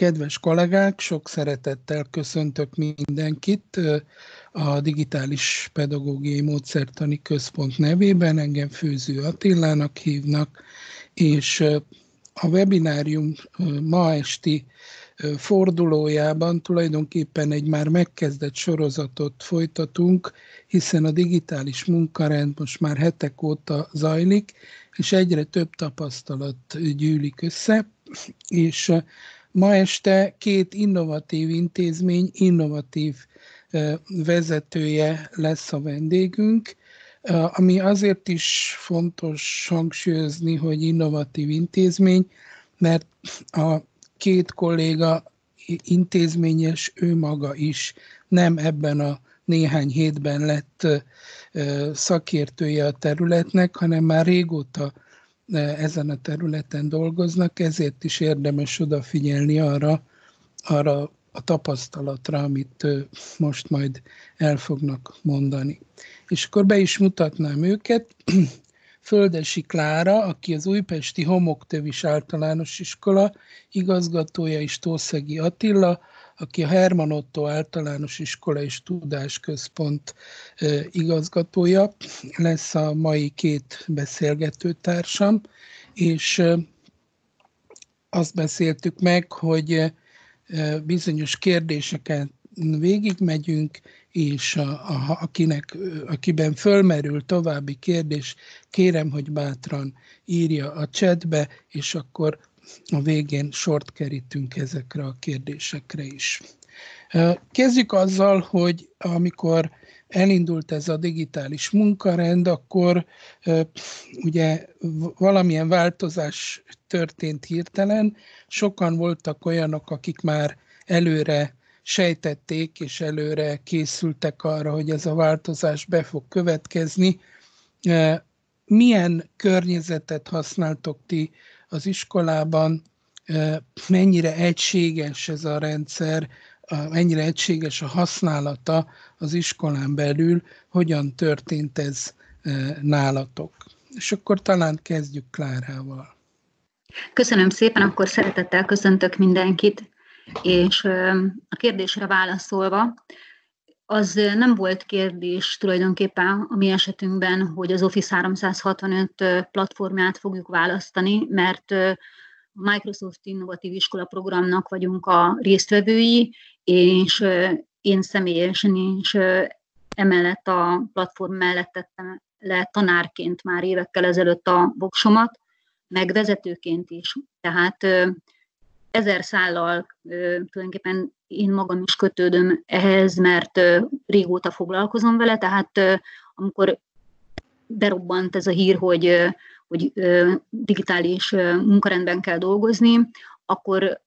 Kedves kollégák, sok szeretettel köszöntök mindenkit a Digitális Pedagógiai Módszertani Központ nevében. Engem Főző Attilának hívnak, és a webinárium ma esti fordulójában tulajdonképpen egy már megkezdett sorozatot folytatunk, hiszen a digitális munkarend most már hetek óta zajlik, és egyre több tapasztalat gyűlik össze, és ma este két innovatív intézmény innovatív vezetője lesz a vendégünk, ami azért is fontos hangsúlyozni, hogy innovatív intézmény, mert a két kolléga intézményes, ő maga is nem ebben a néhány hétben lett szakértője a területnek, hanem már régóta ezen a területen dolgoznak, ezért is érdemes odafigyelni arra, arra a tapasztalatra, amit most majd el fognak mondani. És akkor be is mutatnám őket. Földesi Klára, aki az Újpesti Homoktövis Általános Iskola igazgatója, és Tószegi Attila, aki a Herman Otto Általános Iskola és Tudásközpont igazgatója, lesz a mai két beszélgetőtársam, és azt beszéltük meg, hogy bizonyos kérdéseket végigmegyünk, és a, a, akinek, akiben fölmerül további kérdés, kérem, hogy bátran írja a chatbe, és akkor a végén sort kerítünk ezekre a kérdésekre is. Kezdjük azzal, hogy amikor elindult ez a digitális munkarend, akkor ugye valamilyen változás történt hirtelen. Sokan voltak olyanok, akik már előre sejtették és előre készültek arra, hogy ez a változás be fog következni. Milyen környezetet használtok ti az iskolában, mennyire egységes ez a rendszer, mennyire egységes a használata az iskolán belül, hogyan történt ez nálatok. És akkor talán kezdjük Klárával. Köszönöm szépen, akkor szeretettel köszöntök mindenkit, és a kérdésre válaszolva, az nem volt kérdés tulajdonképpen a mi esetünkben, hogy az Office 365 platformját fogjuk választani, mert Microsoft Innovatív Iskola programnak vagyunk a résztvevői, és én személyesen is emellett a platform mellett tettem le tanárként már évekkel ezelőtt a voksomat, meg vezetőként is. Tehát ezer szállal tulajdonképpen én magam is kötődöm ehhez, mert régóta foglalkozom vele, tehát amikor berobbant ez a hír, hogy, hogy digitális munkarendben kell dolgozni, akkor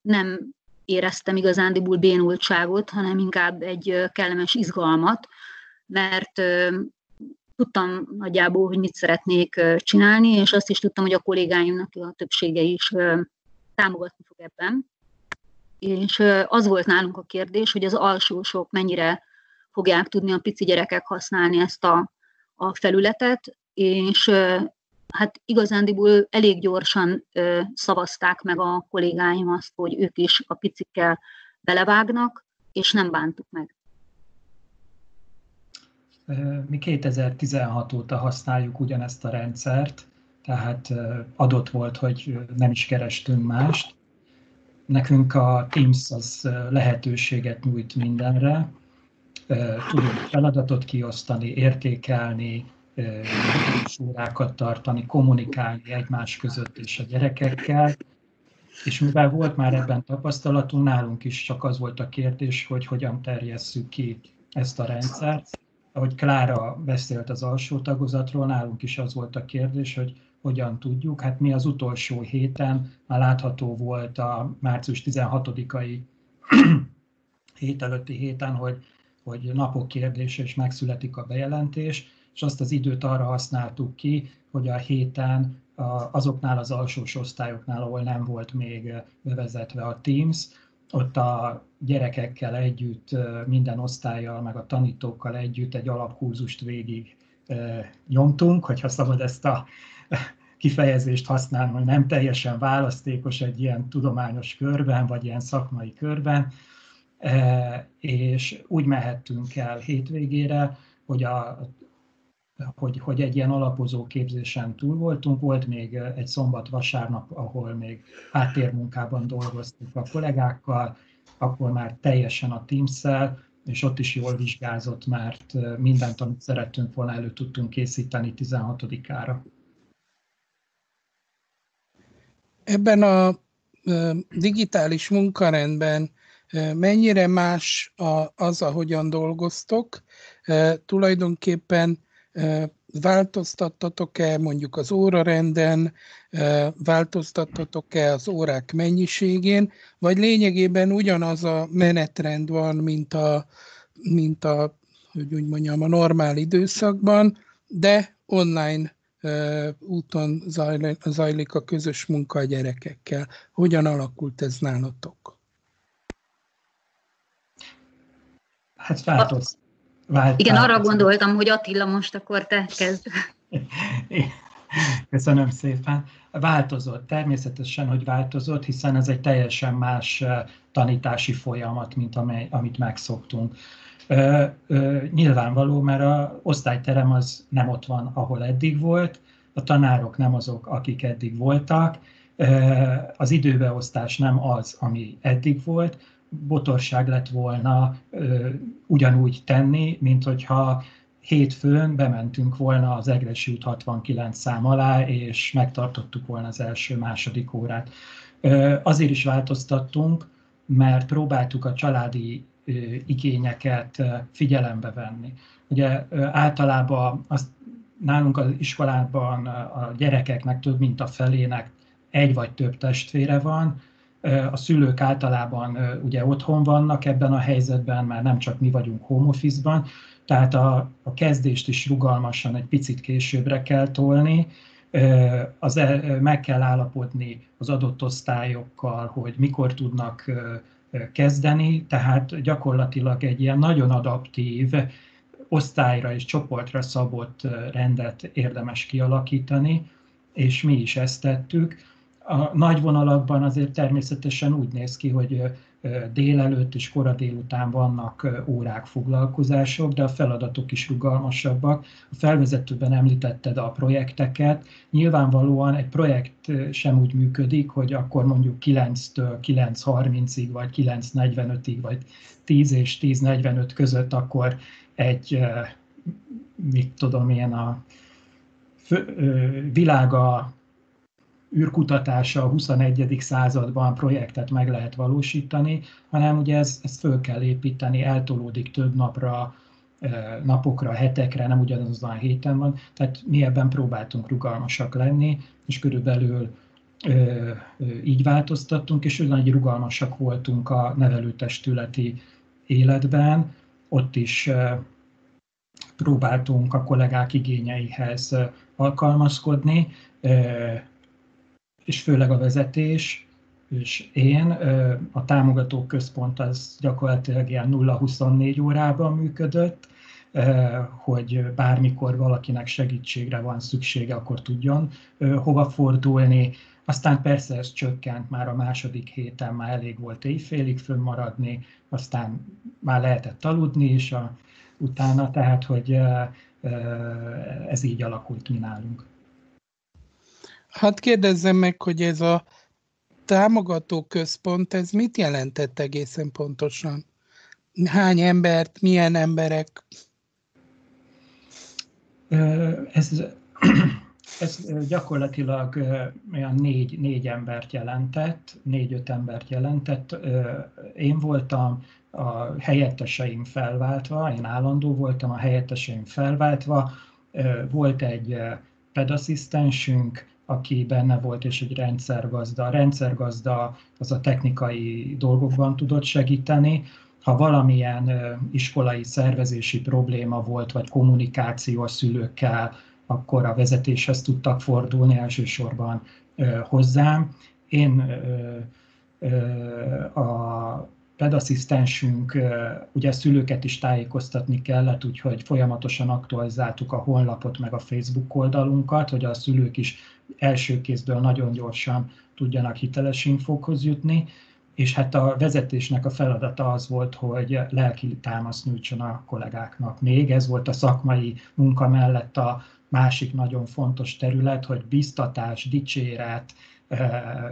nem éreztem igazándiból bénultságot, hanem inkább egy kellemes izgalmat, mert tudtam nagyjából, hogy mit szeretnék csinálni, és azt is tudtam, hogy a kollégáimnak a többsége is támogatni fog ebben. És az volt nálunk a kérdés, hogy az alsósok mennyire fogják tudni a pici gyerekek használni ezt a, a felületet, és hát igazándiból elég gyorsan szavazták meg a kollégáim azt, hogy ők is a picikkel belevágnak, és nem bántuk meg. Mi 2016 óta használjuk ugyanezt a rendszert, tehát adott volt, hogy nem is kerestünk mást. Nekünk a Teams az lehetőséget nyújt mindenre. Tudunk feladatot kiosztani, értékelni, órákat tartani, kommunikálni egymás között és a gyerekekkel. És mivel volt már ebben tapasztalatunk, nálunk is csak az volt a kérdés, hogy hogyan terjesszük ki ezt a rendszert. Ahogy Klára beszélt az alsó tagozatról, nálunk is az volt a kérdés, hogy hogyan tudjuk. Hát mi az utolsó héten már látható volt a március 16-ai hét előtti héten, hogy, hogy napok kérdése és megszületik a bejelentés, és azt az időt arra használtuk ki, hogy a héten azoknál az alsós osztályoknál, ahol nem volt még bevezetve a Teams, ott a gyerekekkel együtt, minden osztályjal, meg a tanítókkal együtt egy alapkurzust végig nyomtunk, hogyha szabad ezt a kifejezést használnom, hogy nem teljesen választékos egy ilyen tudományos körben, vagy ilyen szakmai körben, és úgy mehettünk el hétvégére, hogy, a, hogy, hogy egy ilyen alapozó képzésen túl voltunk. Volt még egy szombat-vasárnap, ahol még háttérmunkában dolgoztunk a kollégákkal, akkor már teljesen a teams és ott is jól vizsgázott, mert mindent, amit szerettünk volna, elő tudtunk készíteni 16-ára. Ebben a digitális munkarendben mennyire más az, ahogyan dolgoztok? Tulajdonképpen változtattatok-e mondjuk az órarenden, változtattatok-e az órák mennyiségén, vagy lényegében ugyanaz a menetrend van, mint a, mint a hogy úgy mondjam, a normál időszakban, de online úton zajlik a közös munka a gyerekekkel. Hogyan alakult ez nálatok? Hát változ, vált, Igen, arra gondoltam, hogy Attila most akkor te kezd. Köszönöm szépen. Változott, természetesen, hogy változott, hiszen ez egy teljesen más tanítási folyamat, mint amely, amit megszoktunk. Ö, ö, nyilvánvaló, mert a osztályterem az nem ott van, ahol eddig volt, a tanárok nem azok, akik eddig voltak, az időbeosztás nem az, ami eddig volt, botorság lett volna ö, ugyanúgy tenni, mint hogyha hétfőn bementünk volna az Egresi út 69 szám alá, és megtartottuk volna az első-második órát. Ö, azért is változtattunk, mert próbáltuk a családi igényeket figyelembe venni. Ugye általában azt, nálunk az iskolában a gyerekeknek több mint a felének egy vagy több testvére van, a szülők általában ugye otthon vannak ebben a helyzetben, már nem csak mi vagyunk home office-ban, tehát a, a kezdést is rugalmasan egy picit későbbre kell tolni, az, e, meg kell állapodni az adott osztályokkal, hogy mikor tudnak kezdeni, tehát gyakorlatilag egy ilyen nagyon adaptív, osztályra és csoportra szabott rendet érdemes kialakítani, és mi is ezt tettük. A nagy vonalakban azért természetesen úgy néz ki, hogy délelőtt és kora délután vannak órák, foglalkozások, de a feladatok is rugalmasabbak. A felvezetőben említetted a projekteket. Nyilvánvalóan egy projekt sem úgy működik, hogy akkor mondjuk 9-től 9.30-ig, vagy 9.45-ig, vagy 10 és 10.45 között akkor egy, mit tudom én, a világa űrkutatása a 21. században projektet meg lehet valósítani, hanem ugye ezt, ezt föl kell építeni, eltolódik több napra, napokra, hetekre, nem ugyanazon a héten van, tehát mi ebben próbáltunk rugalmasak lenni, és körülbelül így változtattunk, és nagy rugalmasak voltunk a nevelőtestületi életben, ott is próbáltunk a kollégák igényeihez alkalmazkodni, és főleg a vezetés, és én, a támogató központ az gyakorlatilag ilyen 0-24 órában működött, hogy bármikor valakinek segítségre van szüksége, akkor tudjon hova fordulni. Aztán persze ez csökkent, már a második héten már elég volt éjfélig fönnmaradni, aztán már lehetett aludni is a, utána, tehát hogy ez így alakult mi nálunk. Hát kérdezzem meg, hogy ez a támogató központ, ez mit jelentett egészen pontosan? Hány embert, milyen emberek? Ez, ez gyakorlatilag olyan négy, négy embert jelentett, négy-öt embert jelentett. Én voltam a helyetteseim felváltva, én állandó voltam, a helyetteseim felváltva, volt egy pedasszisztensünk, aki benne volt, és egy rendszergazda. A rendszergazda az a technikai dolgokban tudott segíteni. Ha valamilyen iskolai szervezési probléma volt, vagy kommunikáció a szülőkkel, akkor a vezetéshez tudtak fordulni elsősorban hozzám. Én a pedasszisztensünk, ugye a szülőket is tájékoztatni kellett, úgyhogy folyamatosan aktualizáltuk a honlapot meg a Facebook oldalunkat, hogy a szülők is első kézből nagyon gyorsan tudjanak hiteles infókhoz jutni, és hát a vezetésnek a feladata az volt, hogy lelki támaszt nyújtson a kollégáknak még. Ez volt a szakmai munka mellett a másik nagyon fontos terület, hogy biztatás, dicséret,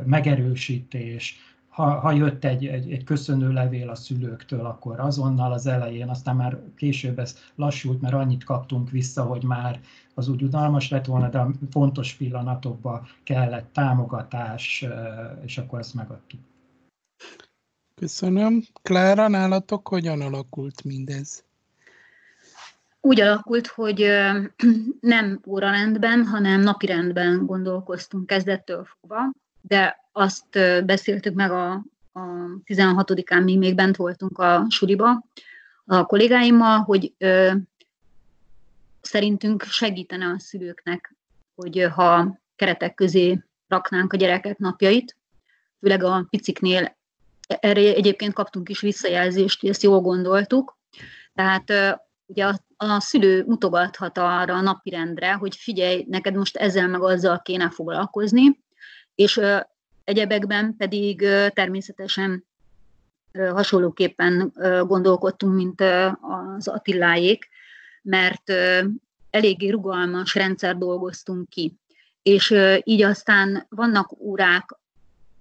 megerősítés, ha, ha jött egy, egy, egy köszönő levél a szülőktől, akkor azonnal az elején, aztán már később ez lassult, mert annyit kaptunk vissza, hogy már az úgy udalmas lett volna, de a fontos pillanatokban kellett támogatás, és akkor ezt megadtuk. Köszönöm. Klára, nálatok hogyan alakult mindez? Úgy alakult, hogy nem órarendben, hanem napirendben gondolkoztunk kezdettől fogva, de azt beszéltük meg a, a 16-án, mi még bent voltunk a suriba a kollégáimmal, hogy ö, szerintünk segítene a szülőknek, hogy ha keretek közé raknánk a gyerekek napjait, főleg a piciknél erre egyébként kaptunk is visszajelzést, hogy ezt jól gondoltuk. Tehát ugye a, a szülő mutogathat arra a napirendre, hogy figyelj, neked most ezzel meg azzal kéne foglalkozni, és egyebekben pedig természetesen hasonlóképpen gondolkodtunk, mint az Attiláék, mert eléggé rugalmas rendszer dolgoztunk ki. És így aztán vannak órák,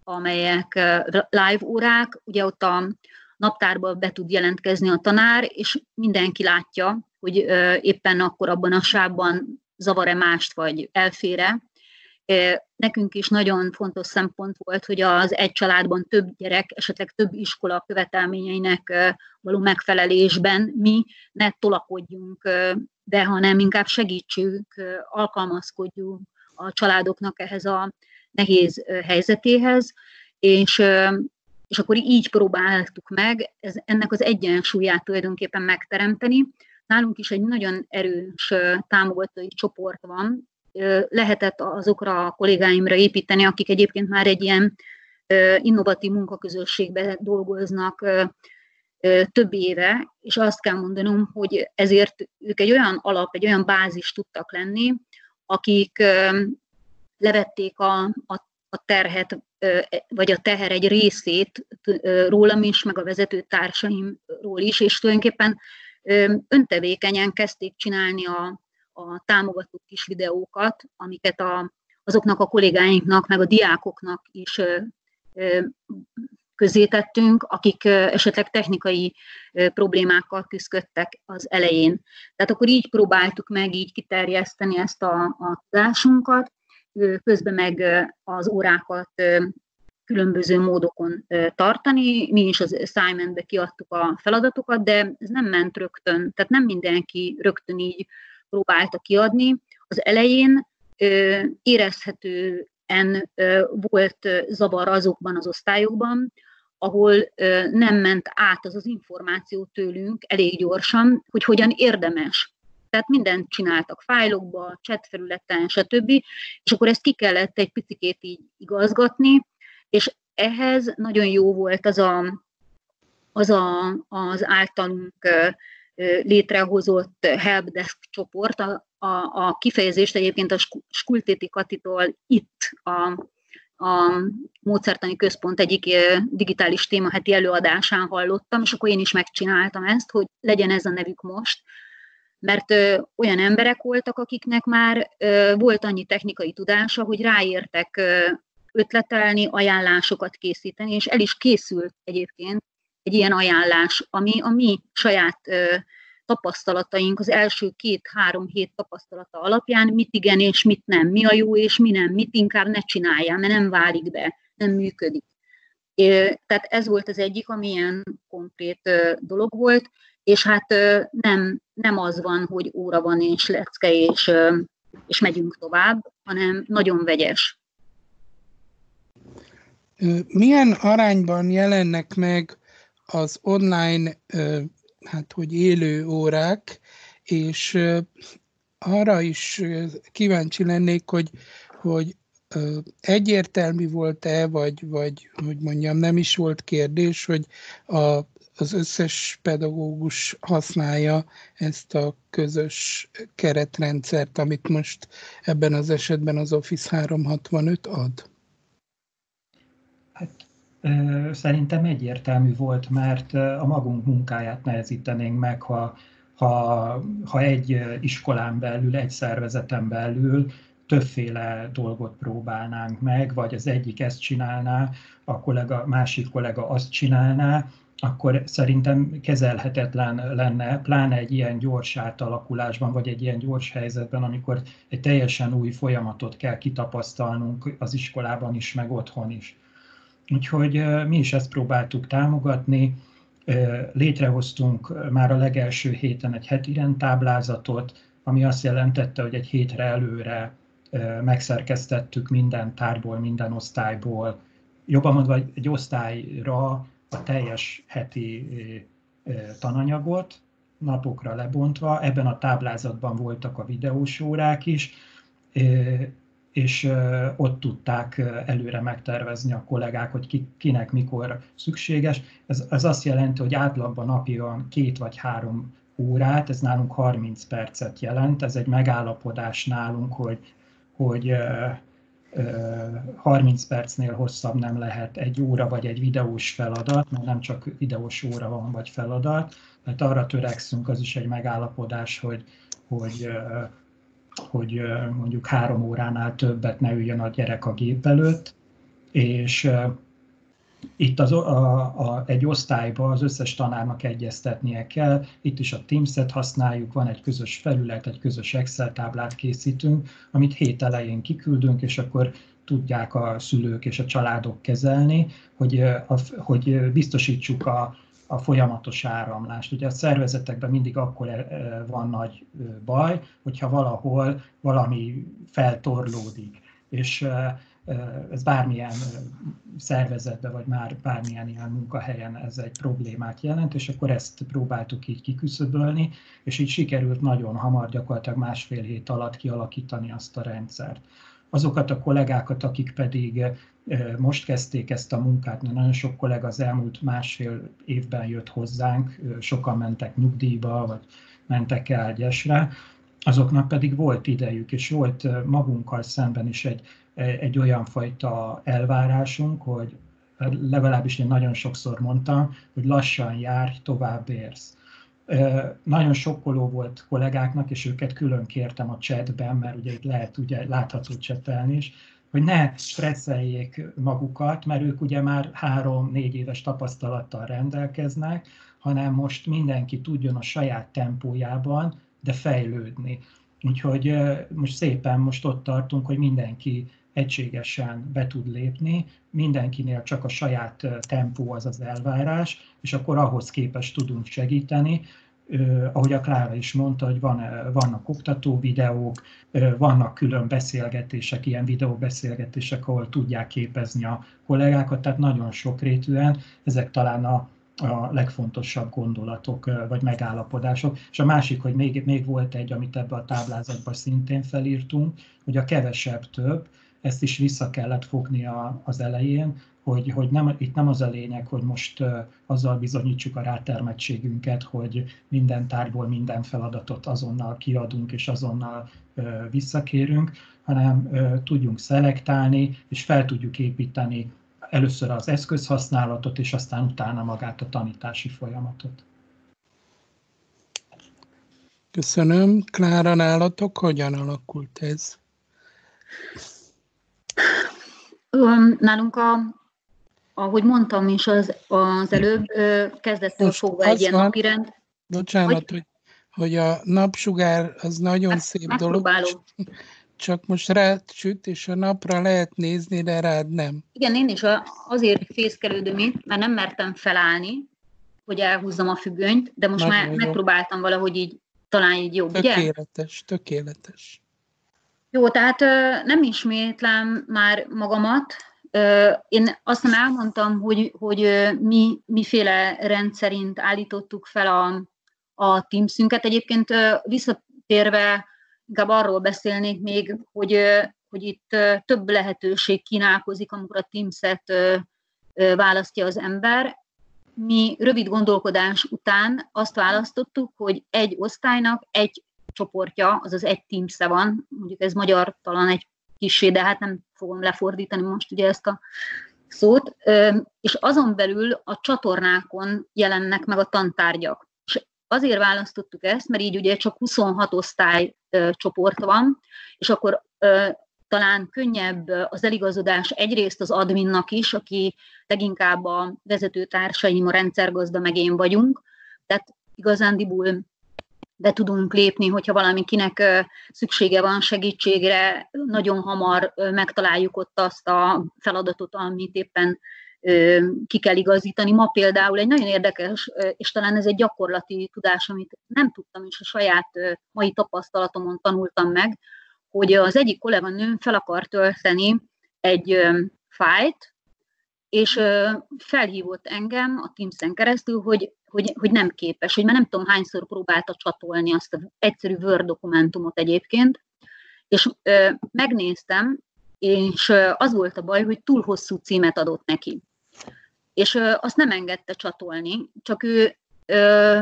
amelyek live órák, ugye ott a naptárba be tud jelentkezni a tanár, és mindenki látja, hogy éppen akkor abban a sávban zavar-e mást, vagy elfére. Nekünk is nagyon fontos szempont volt, hogy az egy családban több gyerek, esetleg több iskola követelményeinek való megfelelésben mi ne tolakodjunk be, hanem inkább segítsünk, alkalmazkodjunk a családoknak ehhez a nehéz helyzetéhez, és, és akkor így próbáltuk meg ez, ennek az egyensúlyát tulajdonképpen megteremteni. Nálunk is egy nagyon erős támogatói csoport van, lehetett azokra a kollégáimra építeni, akik egyébként már egy ilyen innovatív munkaközösségben dolgoznak több éve, és azt kell mondanom, hogy ezért ők egy olyan alap, egy olyan bázis tudtak lenni, akik levették a, a, a terhet, vagy a teher egy részét rólam is, meg a vezető társaimról is, és tulajdonképpen öntevékenyen kezdték csinálni a, a támogató kis videókat, amiket a, azoknak a kollégáinknak, meg a diákoknak is közzétettünk, akik esetleg technikai problémákkal küzdöttek az elején. Tehát akkor így próbáltuk meg így kiterjeszteni ezt a, a tudásunkat, közben meg az órákat különböző módokon tartani. Mi is az assignmentbe kiadtuk a feladatokat, de ez nem ment rögtön, tehát nem mindenki rögtön így próbálta kiadni. Az elején érezhetően volt zavar azokban az osztályokban, ahol nem ment át az az információ tőlünk elég gyorsan, hogy hogyan érdemes. Tehát mindent csináltak fájlokba, chat felületen, stb. És akkor ezt ki kellett egy picit így igazgatni, és ehhez nagyon jó volt az a, az, a, az általunk létrehozott helpdesk csoport. A, a, a kifejezést egyébként a Skultéti Katitól itt a, a módszertani központ egyik digitális témaheti előadásán hallottam, és akkor én is megcsináltam ezt, hogy legyen ez a nevük most, mert ö, olyan emberek voltak, akiknek már ö, volt annyi technikai tudása, hogy ráértek ö, ötletelni, ajánlásokat készíteni, és el is készült egyébként egy ilyen ajánlás, ami a mi saját tapasztalataink, az első két-három hét tapasztalata alapján mit igen és mit nem, mi a jó és mi nem, mit inkább ne csináljál, mert nem válik be, nem működik. Tehát ez volt az egyik, ami ilyen konkrét dolog volt, és hát nem, nem az van, hogy óra van és lecke, és, és megyünk tovább, hanem nagyon vegyes. Milyen arányban jelennek meg az online hát hogy élő órák, és arra is kíváncsi lennék, hogy, hogy egyértelmű volt-e, vagy, vagy hogy mondjam, nem is volt kérdés, hogy a, az összes pedagógus használja ezt a közös keretrendszert, amit most ebben az esetben az Office 365 ad? Hát Szerintem egyértelmű volt, mert a magunk munkáját nehezítenénk meg, ha, ha, ha egy iskolán belül, egy szervezeten belül többféle dolgot próbálnánk meg, vagy az egyik ezt csinálná, a kollega, másik kollega azt csinálná, akkor szerintem kezelhetetlen lenne, pláne egy ilyen gyors átalakulásban, vagy egy ilyen gyors helyzetben, amikor egy teljesen új folyamatot kell kitapasztalnunk az iskolában is, meg otthon is. Úgyhogy mi is ezt próbáltuk támogatni, létrehoztunk már a legelső héten egy heti rendtáblázatot, ami azt jelentette, hogy egy hétre előre megszerkesztettük minden tárból, minden osztályból, jobban mondva egy osztályra a teljes heti tananyagot, napokra lebontva. Ebben a táblázatban voltak a videós órák is, és ott tudták előre megtervezni a kollégák, hogy kinek mikor szükséges. Ez, ez azt jelenti, hogy átlagban napi van két vagy három órát, ez nálunk 30 percet jelent, ez egy megállapodás nálunk, hogy, hogy 30 percnél hosszabb nem lehet egy óra vagy egy videós feladat, mert nem csak videós óra van vagy feladat, mert arra törekszünk, az is egy megállapodás, hogy, hogy hogy mondjuk három óránál többet ne üljön a gyerek a gép előtt, és itt az, a, a, egy osztályban az összes tanárnak egyeztetnie kell, itt is a Teams-et használjuk, van egy közös felület, egy közös Excel táblát készítünk, amit hét elején kiküldünk, és akkor tudják a szülők és a családok kezelni, hogy, a, hogy biztosítsuk a, a folyamatos áramlást. Ugye a szervezetekben mindig akkor eh, van nagy eh, baj, hogyha valahol valami feltorlódik, és eh, ez bármilyen szervezetben, vagy már bármilyen ilyen munkahelyen ez egy problémát jelent, és akkor ezt próbáltuk így kiküszöbölni, és így sikerült nagyon hamar, gyakorlatilag másfél hét alatt kialakítani azt a rendszert. Azokat a kollégákat, akik pedig most kezdték ezt a munkát, mert nagyon sok kollega az elmúlt másfél évben jött hozzánk, sokan mentek nyugdíjba, vagy mentek el azoknak pedig volt idejük, és volt magunkkal szemben is egy, egy olyan fajta elvárásunk, hogy legalábbis én nagyon sokszor mondtam, hogy lassan jár, tovább érsz. Nagyon sokkoló volt kollégáknak, és őket külön kértem a chatben, mert ugye itt lehet ugye látható csetelni is, hogy ne stresszeljék magukat, mert ők ugye már három-négy éves tapasztalattal rendelkeznek, hanem most mindenki tudjon a saját tempójában, de fejlődni. Úgyhogy most szépen most ott tartunk, hogy mindenki egységesen be tud lépni, mindenkinél csak a saját tempó az az elvárás, és akkor ahhoz képest tudunk segíteni, ahogy a Klára is mondta, hogy van, vannak oktató videók, vannak külön beszélgetések, ilyen videóbeszélgetések, ahol tudják képezni a kollégákat, tehát nagyon sokrétűen ezek talán a, a legfontosabb gondolatok vagy megállapodások. És a másik, hogy még, még volt egy, amit ebbe a táblázatban szintén felírtunk, hogy a kevesebb több, ezt is vissza kellett fogni a, az elején, hogy, hogy nem, itt nem az a lényeg, hogy most uh, azzal bizonyítsuk a rátermettségünket, hogy minden tárgyból minden feladatot azonnal kiadunk és azonnal uh, visszakérünk, hanem uh, tudjunk szelektálni és fel tudjuk építeni először az eszközhasználatot, és aztán utána magát a tanítási folyamatot. Köszönöm. Klára, nálatok hogyan alakult ez? Nálunk a ahogy mondtam is az, az előbb, kezdettől fogva egy ilyen napirend. Bocsánat, hogy, hogy, hogy a napsugár az nagyon hát, szép dolog, csak most rád süt, és a napra lehet nézni, de rád nem. Igen, én is azért fészkelődöm itt, mert nem mertem felállni, hogy elhúzzam a függönyt, de most Nagyon már jó. megpróbáltam valahogy így, talán így jobb, Tökéletes, ugye? tökéletes. Jó, tehát nem ismétlem már magamat, én azt nem elmondtam, hogy, hogy mi miféle rendszerint állítottuk fel a, a Teams-ünket. Egyébként visszatérve inkább arról beszélnék még, hogy hogy itt több lehetőség kínálkozik, amikor a Teams-et választja az ember. Mi rövid gondolkodás után azt választottuk, hogy egy osztálynak egy csoportja, azaz egy teams van, mondjuk ez magyar talán egy kisé, de hát nem fogom lefordítani most ugye ezt a szót, és azon belül a csatornákon jelennek meg a tantárgyak. És azért választottuk ezt, mert így ugye csak 26 osztály csoport van, és akkor talán könnyebb az eligazodás egyrészt az adminnak is, aki leginkább a vezetőtársaim, a rendszergazda meg én vagyunk, tehát igazándiból be tudunk lépni, hogyha valamikinek szüksége van segítségre, nagyon hamar megtaláljuk ott azt a feladatot, amit éppen ki kell igazítani. Ma például egy nagyon érdekes, és talán ez egy gyakorlati tudás, amit nem tudtam, és a saját mai tapasztalatomon tanultam meg, hogy az egyik kolléganőm fel akar tölteni egy fájt, és felhívott engem a Teams-en keresztül, hogy, hogy, hogy nem képes, hogy már nem tudom hányszor próbálta csatolni azt az egyszerű Word dokumentumot egyébként, és ö, megnéztem, és az volt a baj, hogy túl hosszú címet adott neki. És ö, azt nem engedte csatolni, csak ő ö,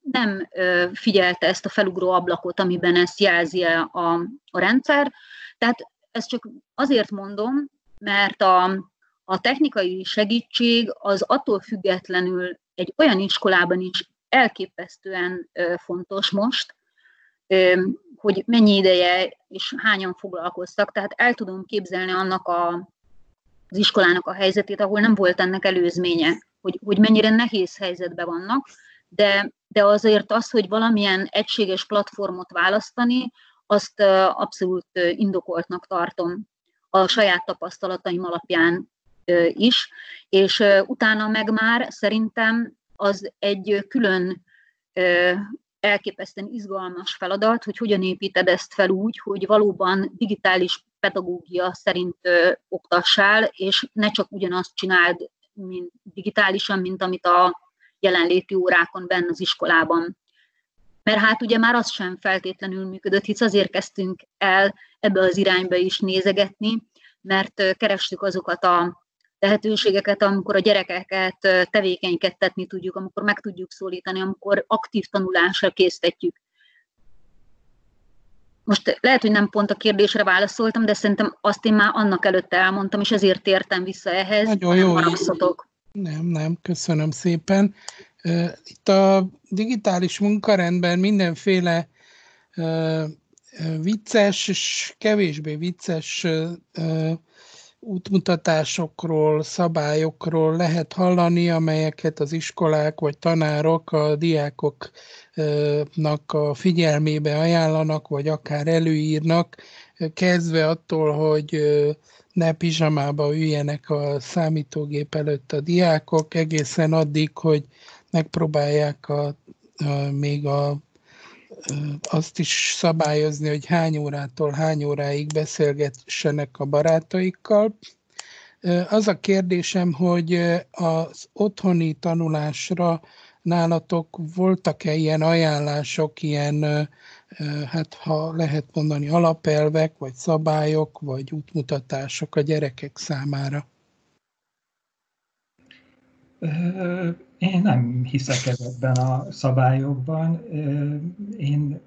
nem ö, figyelte ezt a felugró ablakot, amiben ezt jelzi a, a rendszer. Tehát ezt csak azért mondom, mert a, a technikai segítség az attól függetlenül egy olyan iskolában is elképesztően fontos most, hogy mennyi ideje és hányan foglalkoztak. Tehát el tudom képzelni annak a, az iskolának a helyzetét, ahol nem volt ennek előzménye, hogy, hogy mennyire nehéz helyzetben vannak, de, de azért az, hogy valamilyen egységes platformot választani, azt abszolút indokoltnak tartom a saját tapasztalataim alapján is, és utána meg már szerintem az egy külön elképesztően izgalmas feladat, hogy hogyan építed ezt fel úgy, hogy valóban digitális pedagógia szerint oktassál, és ne csak ugyanazt csináld mint digitálisan, mint amit a jelenléti órákon benne az iskolában. Mert hát ugye már az sem feltétlenül működött, hisz azért kezdtünk el ebbe az irányba is nézegetni, mert kerestük azokat a lehetőségeket, amikor a gyerekeket tevékenykedtetni tudjuk, amikor meg tudjuk szólítani, amikor aktív tanulásra késztetjük. Most lehet, hogy nem pont a kérdésre válaszoltam, de szerintem azt én már annak előtte elmondtam, és ezért tértem vissza ehhez. Nagyon jó. Nem, nem, köszönöm szépen. Itt a digitális munkarendben mindenféle vicces és kevésbé vicces útmutatásokról, szabályokról lehet hallani, amelyeket az iskolák vagy tanárok a diákoknak a figyelmébe ajánlanak, vagy akár előírnak, kezdve attól, hogy ne pizsamába üljenek a számítógép előtt a diákok, egészen addig, hogy megpróbálják a, a, még a azt is szabályozni, hogy hány órától hány óráig beszélgessenek a barátaikkal. Az a kérdésem, hogy az otthoni tanulásra nálatok voltak-e ilyen ajánlások, ilyen, hát ha lehet mondani, alapelvek, vagy szabályok, vagy útmutatások a gyerekek számára? Én nem hiszek ezekben a szabályokban. Én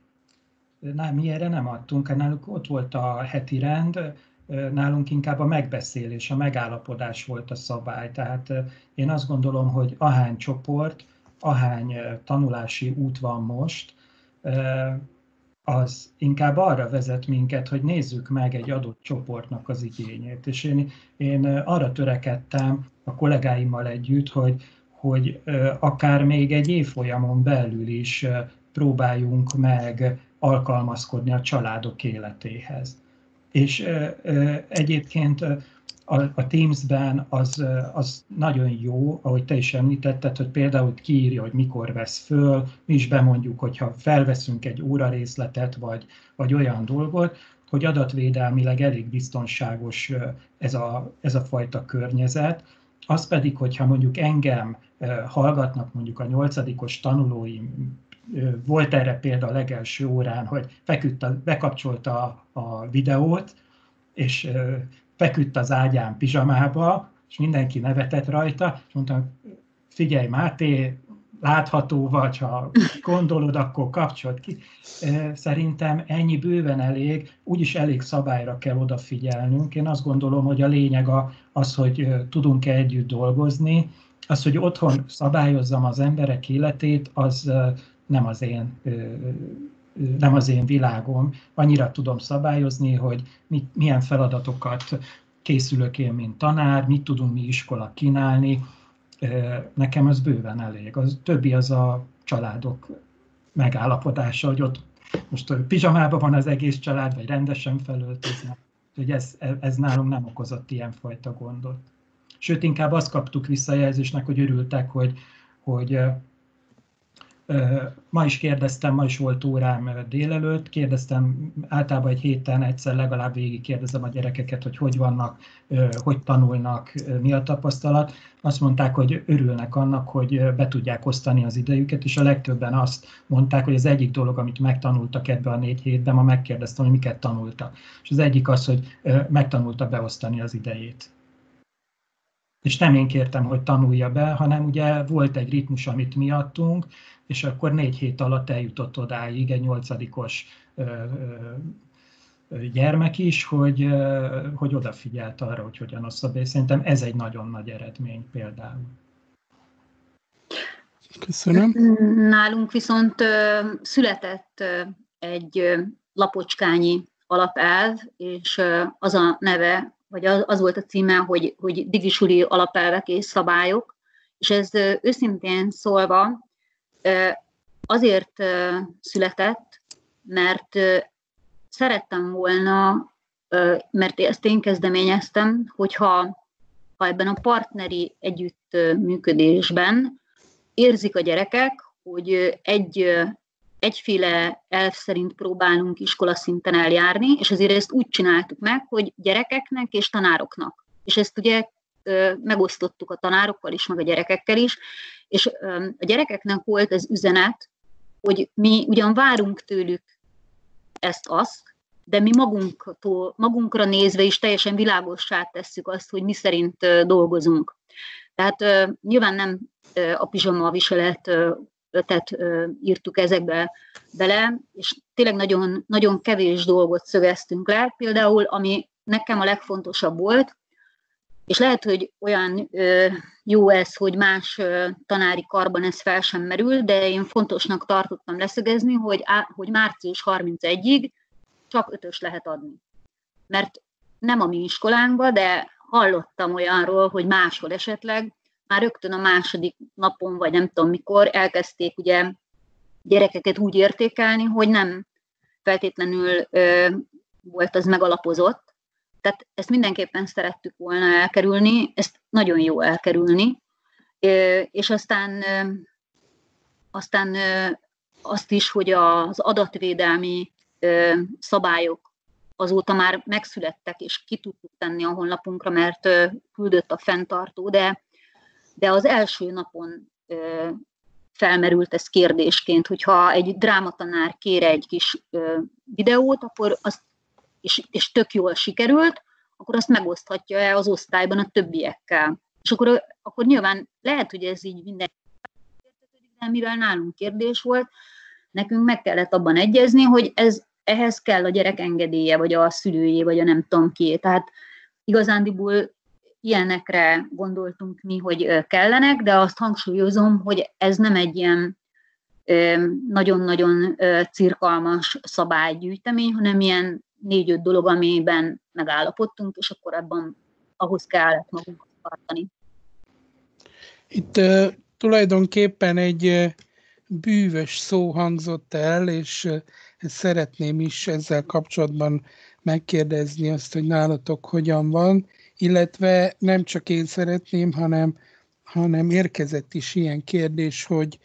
nem, mi erre nem adtunk, náluk ott volt a heti rend, nálunk inkább a megbeszélés, a megállapodás volt a szabály. Tehát én azt gondolom, hogy ahány csoport, ahány tanulási út van most, az inkább arra vezet minket, hogy nézzük meg egy adott csoportnak az igényét. És én, én arra törekedtem a kollégáimmal együtt, hogy, hogy akár még egy évfolyamon belül is próbáljunk meg alkalmazkodni a családok életéhez. És egyébként a, Teams-ben az, az nagyon jó, ahogy te is említetted, hogy például kiírja, hogy mikor vesz föl, mi is bemondjuk, hogyha felveszünk egy órarészletet, vagy, vagy olyan dolgot, hogy adatvédelmileg elég biztonságos ez a, ez a fajta környezet. Az pedig, hogyha mondjuk engem hallgatnak mondjuk a nyolcadikos tanulóim volt erre példa a legelső órán, hogy feküdt a, bekapcsolta a, videót, és feküdt az ágyán pizsamába, és mindenki nevetett rajta, és mondtam, figyelj Máté, látható vagy, ha gondolod, akkor kapcsolt ki. Szerintem ennyi bőven elég, úgyis elég szabályra kell odafigyelnünk. Én azt gondolom, hogy a lényeg az, hogy tudunk-e együtt dolgozni, az, hogy otthon szabályozzam az emberek életét, az nem az én nem az én világom. Annyira tudom szabályozni, hogy mit, milyen feladatokat készülök én, mint tanár, mit tudunk mi iskola kínálni, nekem ez bőven elég. Az többi az a családok megállapodása, hogy ott most pizsamában van az egész család, vagy rendesen felöltöznek. Hogy ez, ez nálunk nem okozott ilyenfajta gondot. Sőt, inkább azt kaptuk visszajelzésnek, hogy örültek, hogy, hogy Ma is kérdeztem, ma is volt órám délelőtt, kérdeztem általában egy héten egyszer legalább végig kérdezem a gyerekeket, hogy hogy vannak, hogy tanulnak, mi a tapasztalat. Azt mondták, hogy örülnek annak, hogy be tudják osztani az idejüket, és a legtöbben azt mondták, hogy az egyik dolog, amit megtanultak ebbe a négy hétben, ma megkérdeztem, hogy miket tanultak. És az egyik az, hogy megtanulta beosztani az idejét és nem én kértem, hogy tanulja be, hanem ugye volt egy ritmus, amit mi adtunk, és akkor négy hét alatt eljutott odáig egy nyolcadikos gyermek is, hogy, hogy odafigyelt arra, hogy hogyan ossza be. Szerintem ez egy nagyon nagy eredmény például. Köszönöm. Nálunk viszont született egy lapocskányi alapelv, és az a neve, vagy az, volt a címe, hogy, hogy digisuli alapelvek és szabályok, és ez őszintén szólva azért született, mert szerettem volna, mert ezt én kezdeményeztem, hogyha ha ebben a partneri együttműködésben érzik a gyerekek, hogy egy, egyféle elv szerint próbálunk iskola szinten eljárni, és azért ezt úgy csináltuk meg, hogy gyerekeknek és tanároknak. És ezt ugye megosztottuk a tanárokkal is, meg a gyerekekkel is, és a gyerekeknek volt ez üzenet, hogy mi ugyan várunk tőlük ezt-azt, de mi magunktól, magunkra nézve is teljesen világossá tesszük azt, hogy mi szerint dolgozunk. Tehát nyilván nem a pizsama viselet ötet írtuk ezekbe bele, és tényleg nagyon, nagyon kevés dolgot szögeztünk le. Például, ami nekem a legfontosabb volt, és lehet, hogy olyan jó ez, hogy más tanári karban ez fel sem merül, de én fontosnak tartottam leszögezni, hogy, á, hogy március 31-ig csak ötös lehet adni. Mert nem a mi iskolánkban, de hallottam olyanról, hogy máshol esetleg már rögtön a második napon, vagy nem tudom mikor elkezdték ugye gyerekeket úgy értékelni, hogy nem feltétlenül ö, volt az megalapozott, tehát ezt mindenképpen szerettük volna elkerülni, ezt nagyon jó elkerülni, és aztán, aztán azt is, hogy az adatvédelmi szabályok azóta már megszülettek, és ki tudtuk tenni a honlapunkra, mert küldött a fenntartó, de, de az első napon felmerült ez kérdésként, hogyha egy drámatanár kér egy kis videót, akkor azt és, és tök jól sikerült, akkor azt megoszthatja-e az osztályban a többiekkel. És akkor, akkor nyilván lehet, hogy ez így minden de mivel nálunk kérdés volt, nekünk meg kellett abban egyezni, hogy ez, ehhez kell a gyerek engedélye, vagy a szülőjé, vagy a nem tudom ki. Tehát igazándiból ilyenekre gondoltunk mi, hogy kellenek, de azt hangsúlyozom, hogy ez nem egy ilyen nagyon-nagyon cirkalmas szabálygyűjtemény, hanem ilyen négy-öt dolog, amiben megállapodtunk, és akkor ebben ahhoz kellett magunkat tartani. Itt tulajdonképpen egy uh, bűvös szó hangzott el, és uh, szeretném is ezzel kapcsolatban megkérdezni azt, hogy nálatok hogyan van, illetve nem csak én szeretném, hanem, hanem érkezett is ilyen kérdés, hogy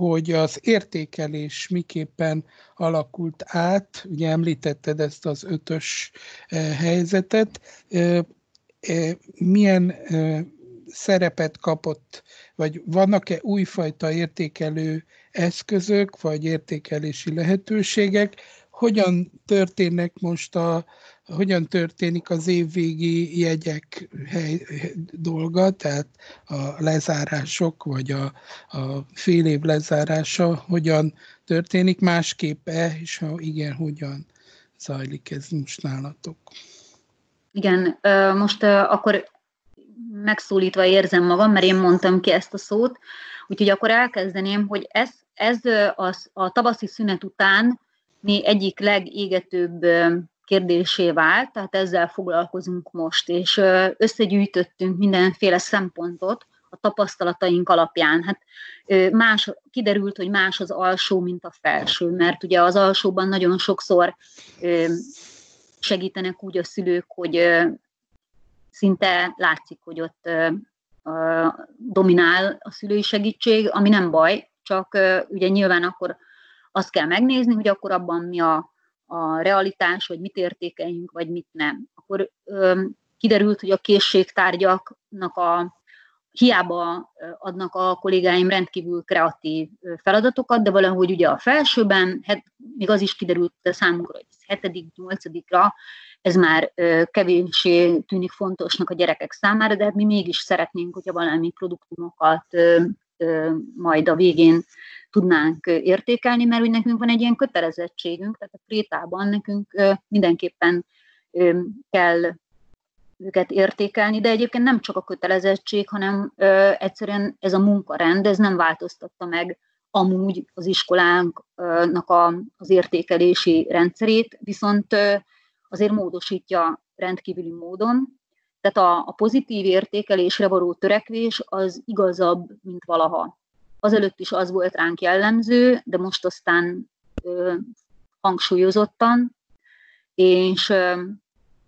hogy az értékelés miképpen alakult át, ugye említetted ezt az ötös eh, helyzetet, eh, eh, milyen szerepet kapott, vagy vannak-e újfajta értékelő eszközök vagy értékelési lehetőségek, hogyan történnek most a, hogyan történik az évvégi jegyek hely, dolga, tehát a lezárások, vagy a, a fél év lezárása hogyan történik, másképp-e, és ha igen, hogyan zajlik ez most nálatok? Igen, most akkor megszólítva érzem magam, mert én mondtam ki ezt a szót, úgyhogy akkor elkezdeném, hogy ez, ez az, a tavaszi szünet után mi egyik legégetőbb kérdésé vált, tehát ezzel foglalkozunk most, és összegyűjtöttünk mindenféle szempontot a tapasztalataink alapján. Hát más, kiderült, hogy más az alsó, mint a felső, mert ugye az alsóban nagyon sokszor segítenek úgy a szülők, hogy szinte látszik, hogy ott dominál a szülői segítség, ami nem baj, csak ugye nyilván akkor azt kell megnézni, hogy akkor abban mi a, a realitás, hogy mit értékeljünk, vagy mit nem. Akkor ö, kiderült, hogy a készségtárgyaknak a hiába adnak a kollégáim rendkívül kreatív feladatokat, de valahogy ugye a felsőben, hát még az is kiderült a számunkra, hogy hetedik, nyolcadikra ez már kevéssé tűnik fontosnak a gyerekek számára, de hát mi mégis szeretnénk, hogyha valami produktumokat majd a végén tudnánk értékelni, mert úgy nekünk van egy ilyen kötelezettségünk, tehát a prétában nekünk mindenképpen kell őket értékelni, de egyébként nem csak a kötelezettség, hanem egyszerűen ez a munkarend, ez nem változtatta meg amúgy az iskolánknak a, az értékelési rendszerét, viszont azért módosítja rendkívüli módon. Tehát a, a pozitív értékelésre való törekvés az igazabb, mint valaha azelőtt is az volt ránk jellemző, de most aztán ö, hangsúlyozottan, és ö,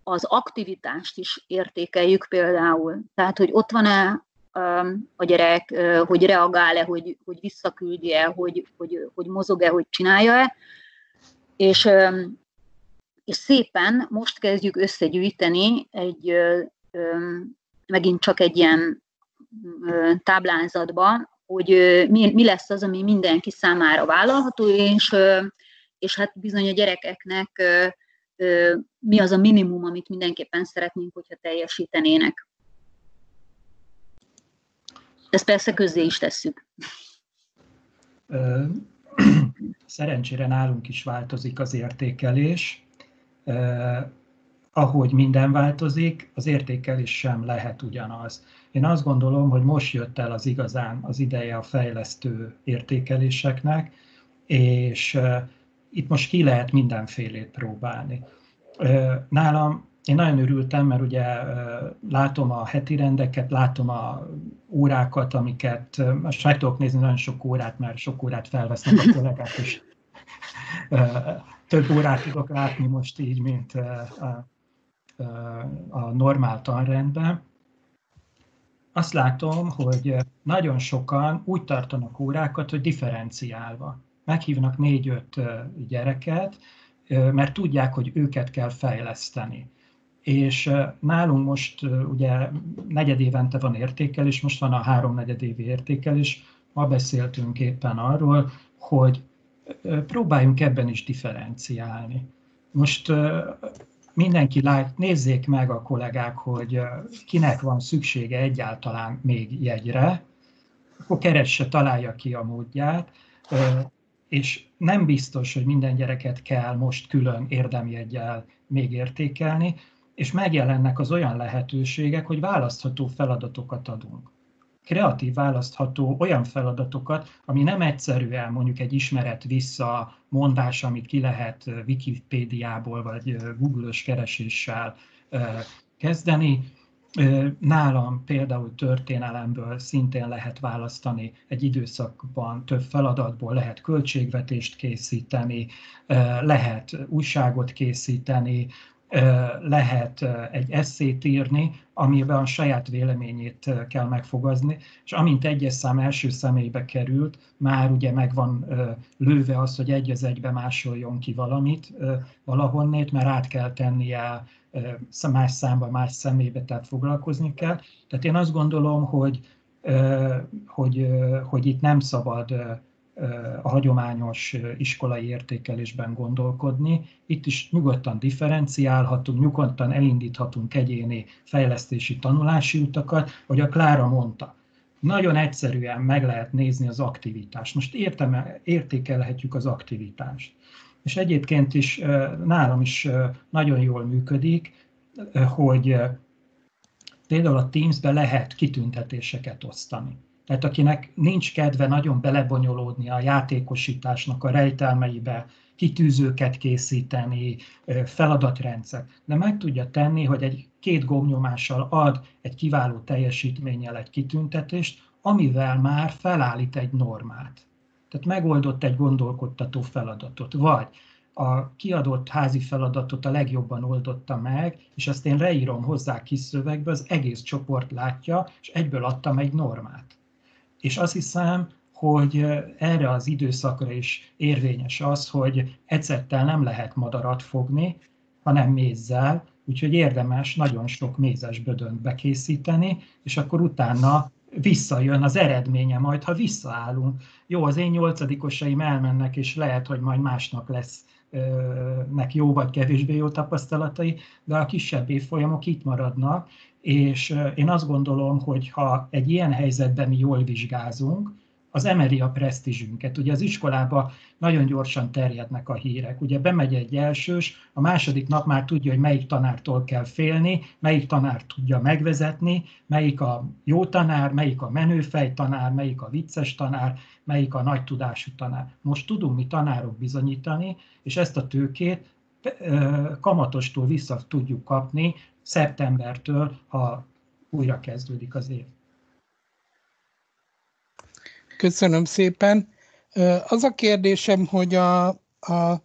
az aktivitást is értékeljük például. Tehát, hogy ott van-e a gyerek, hogy reagál-e, hogy, hogy visszaküldje, hogy, hogy, hogy mozog-e, hogy csinálja-e. És, és szépen most kezdjük összegyűjteni egy, megint csak egy ilyen táblázatba hogy mi, lesz az, ami mindenki számára vállalható, és, és hát bizony a gyerekeknek mi az a minimum, amit mindenképpen szeretnénk, hogyha teljesítenének. Ezt persze közzé is tesszük. Szerencsére nálunk is változik az értékelés. Ahogy minden változik, az értékelés sem lehet ugyanaz. Én azt gondolom, hogy most jött el az igazán az ideje a fejlesztő értékeléseknek, és itt most ki lehet mindenfélét próbálni. Nálam én nagyon örültem, mert ugye látom a heti rendeket, látom a órákat, amiket, most meg tudok nézni nagyon sok órát, mert sok órát felvesznek a kollégák, és több órát tudok látni most így, mint a, a normál tanrendben azt látom, hogy nagyon sokan úgy tartanak órákat, hogy differenciálva. Meghívnak négy-öt gyereket, mert tudják, hogy őket kell fejleszteni. És nálunk most ugye negyed évente van értékelés, most van a három negyedévi értékelés, ma beszéltünk éppen arról, hogy próbáljunk ebben is differenciálni. Most mindenki lát, nézzék meg a kollégák, hogy kinek van szüksége egyáltalán még jegyre, akkor keresse, találja ki a módját, és nem biztos, hogy minden gyereket kell most külön érdemjegyel még értékelni, és megjelennek az olyan lehetőségek, hogy választható feladatokat adunk kreatív választható olyan feladatokat, ami nem egyszerűen mondjuk egy ismeret vissza mondás, amit ki lehet Wikipédiából vagy Google-ös kereséssel kezdeni. Nálam például történelemből szintén lehet választani egy időszakban több feladatból, lehet költségvetést készíteni, lehet újságot készíteni, lehet egy eszét írni, amiben a saját véleményét kell megfogazni, és amint egyes szám első személybe került, már ugye meg van lőve az, hogy egy az egybe másoljon ki valamit valahonnét, mert át kell tennie más számba, más személybe, tehát foglalkozni kell. Tehát én azt gondolom, hogy, hogy, hogy itt nem szabad a hagyományos iskolai értékelésben gondolkodni. Itt is nyugodtan differenciálhatunk, nyugodtan elindíthatunk egyéni fejlesztési tanulási utakat, hogy a Klára mondta. Nagyon egyszerűen meg lehet nézni az aktivitást. Most értem, értékelhetjük az aktivitást. És egyébként is nálam is nagyon jól működik, hogy például a Teams-be lehet kitüntetéseket osztani. Tehát akinek nincs kedve nagyon belebonyolódni a játékosításnak a rejtelmeibe, kitűzőket készíteni, feladatrendszer, de meg tudja tenni, hogy egy két gombnyomással ad egy kiváló teljesítménnyel egy kitüntetést, amivel már felállít egy normát. Tehát megoldott egy gondolkodtató feladatot, vagy a kiadott házi feladatot a legjobban oldotta meg, és ezt én leírom hozzá kis szövegbe, az egész csoport látja, és egyből adtam egy normát. És azt hiszem, hogy erre az időszakra is érvényes az, hogy egyszerűen nem lehet madarat fogni, hanem mézzel, úgyhogy érdemes nagyon sok mézes bödönt bekészíteni, és akkor utána visszajön az eredménye majd, ha visszaállunk. Jó, az én nyolcadikosaim elmennek, és lehet, hogy majd másnak lesz nek jó vagy kevésbé jó tapasztalatai, de a kisebb évfolyamok itt maradnak, és én azt gondolom, hogy ha egy ilyen helyzetben mi jól vizsgázunk, az emeli a presztízsünket. Ugye az iskolába nagyon gyorsan terjednek a hírek. Ugye bemegy egy elsős, a második nap már tudja, hogy melyik tanártól kell félni, melyik tanár tudja megvezetni, melyik a jó tanár, melyik a menőfej tanár, melyik a vicces tanár, melyik a nagy tudású tanár. Most tudunk mi tanárok bizonyítani, és ezt a tőkét kamatostól vissza tudjuk kapni szeptembertől, ha újra kezdődik az év. Köszönöm szépen. Az a kérdésem, hogy a, a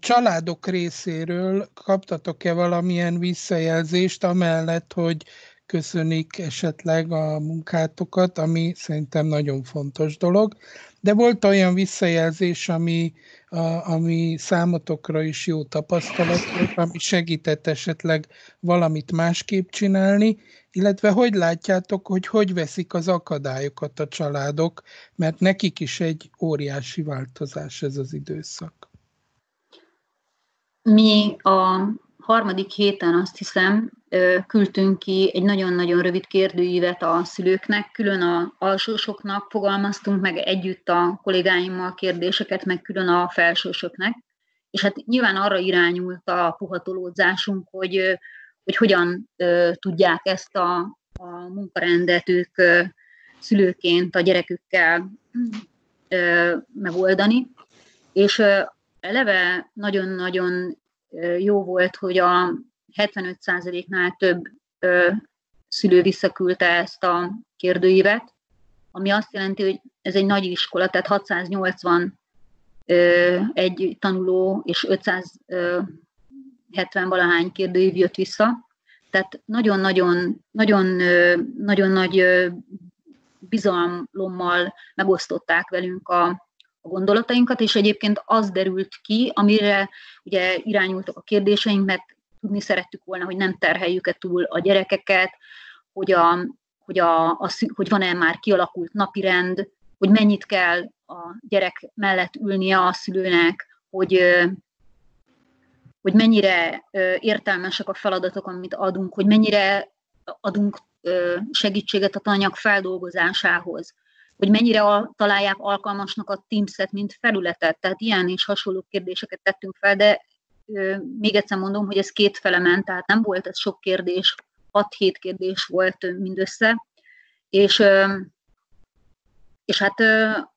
családok részéről kaptatok-e valamilyen visszajelzést, amellett, hogy köszönik esetleg a munkátokat, ami szerintem nagyon fontos dolog. De volt olyan visszajelzés, ami, a, ami számotokra is jó tapasztalat ami segített esetleg valamit másképp csinálni, illetve hogy látjátok, hogy hogy veszik az akadályokat a családok, mert nekik is egy óriási változás ez az időszak. Mi a harmadik héten azt hiszem küldtünk ki egy nagyon-nagyon rövid kérdőívet a szülőknek, külön a alsósoknak fogalmaztunk meg együtt a kollégáimmal kérdéseket, meg külön a felsősöknek. És hát nyilván arra irányult a puhatolódzásunk, hogy, hogy hogyan tudják ezt a, a munkarendet ők szülőként a gyerekükkel megoldani. És eleve nagyon-nagyon jó volt, hogy a 75%-nál több szülő visszaküldte ezt a kérdőívet, ami azt jelenti, hogy ez egy nagy iskola, tehát 680 ö, egy tanuló és 570 valahány kérdőív jött vissza. Tehát nagyon-nagyon nagyon, nagyon nagy bizalommal megosztották velünk a, gondolatainkat, és egyébként az derült ki, amire ugye irányultak a kérdéseink, mert tudni szerettük volna, hogy nem terheljük-e túl a gyerekeket, hogy, a, hogy, a, a, hogy van-e már kialakult napirend, hogy mennyit kell a gyerek mellett ülnie a szülőnek, hogy, hogy mennyire értelmesek a feladatok, amit adunk, hogy mennyire adunk segítséget a tananyag feldolgozásához, hogy mennyire találják alkalmasnak a Teams-et, mint felületet. Tehát ilyen és hasonló kérdéseket tettünk fel, de még egyszer mondom, hogy ez két fele ment, tehát nem volt ez sok kérdés, 6-7 kérdés volt mindössze, és, és hát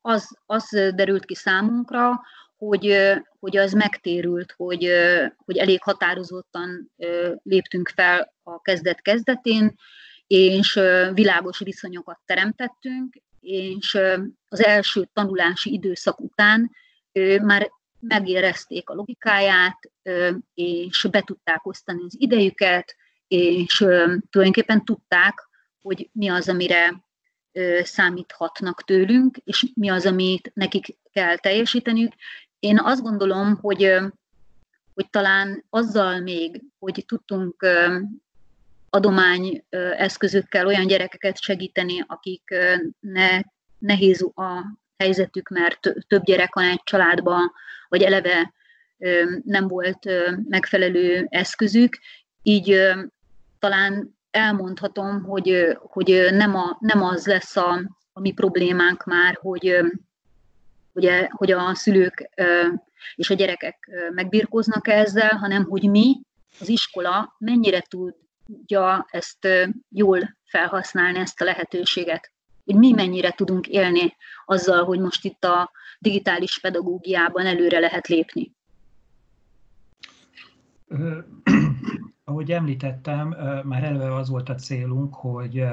az, az derült ki számunkra, hogy, hogy az megtérült, hogy, hogy elég határozottan léptünk fel a kezdet kezdetén, és világos viszonyokat teremtettünk, és az első tanulási időszak után már megérezték a logikáját, és be tudták osztani az idejüket, és tulajdonképpen tudták, hogy mi az, amire számíthatnak tőlünk, és mi az, amit nekik kell teljesíteniük. Én azt gondolom, hogy, hogy talán azzal még, hogy tudtunk adomány eszközökkel olyan gyerekeket segíteni, akik ne, nehéz a helyzetük, mert több gyerek van egy családban, vagy eleve nem volt megfelelő eszközük, így talán elmondhatom, hogy, hogy nem, a, nem az lesz a, a mi problémánk már, hogy, ugye, hogy a szülők és a gyerekek megbirkóznak ezzel, hanem hogy mi, az iskola mennyire tudja ezt jól felhasználni, ezt a lehetőséget. Hogy mi mennyire tudunk élni azzal, hogy most itt a digitális pedagógiában előre lehet lépni. Ahogy említettem, már eleve az volt a célunk, hogy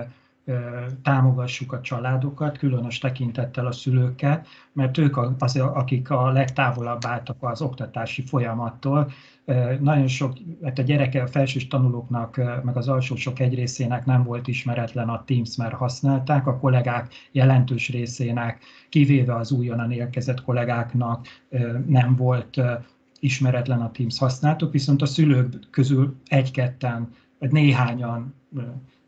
támogassuk a családokat, különös tekintettel a szülőket, mert ők az, akik a legtávolabb álltak az oktatási folyamattól. Nagyon sok, hát a gyereke, a felsős tanulóknak, meg az alsósok egy részének nem volt ismeretlen a Teams, mert használták, a kollégák jelentős részének, kivéve az újonnan érkezett kollégáknak nem volt ismeretlen a Teams használtuk, viszont a szülők közül egy-ketten, néhányan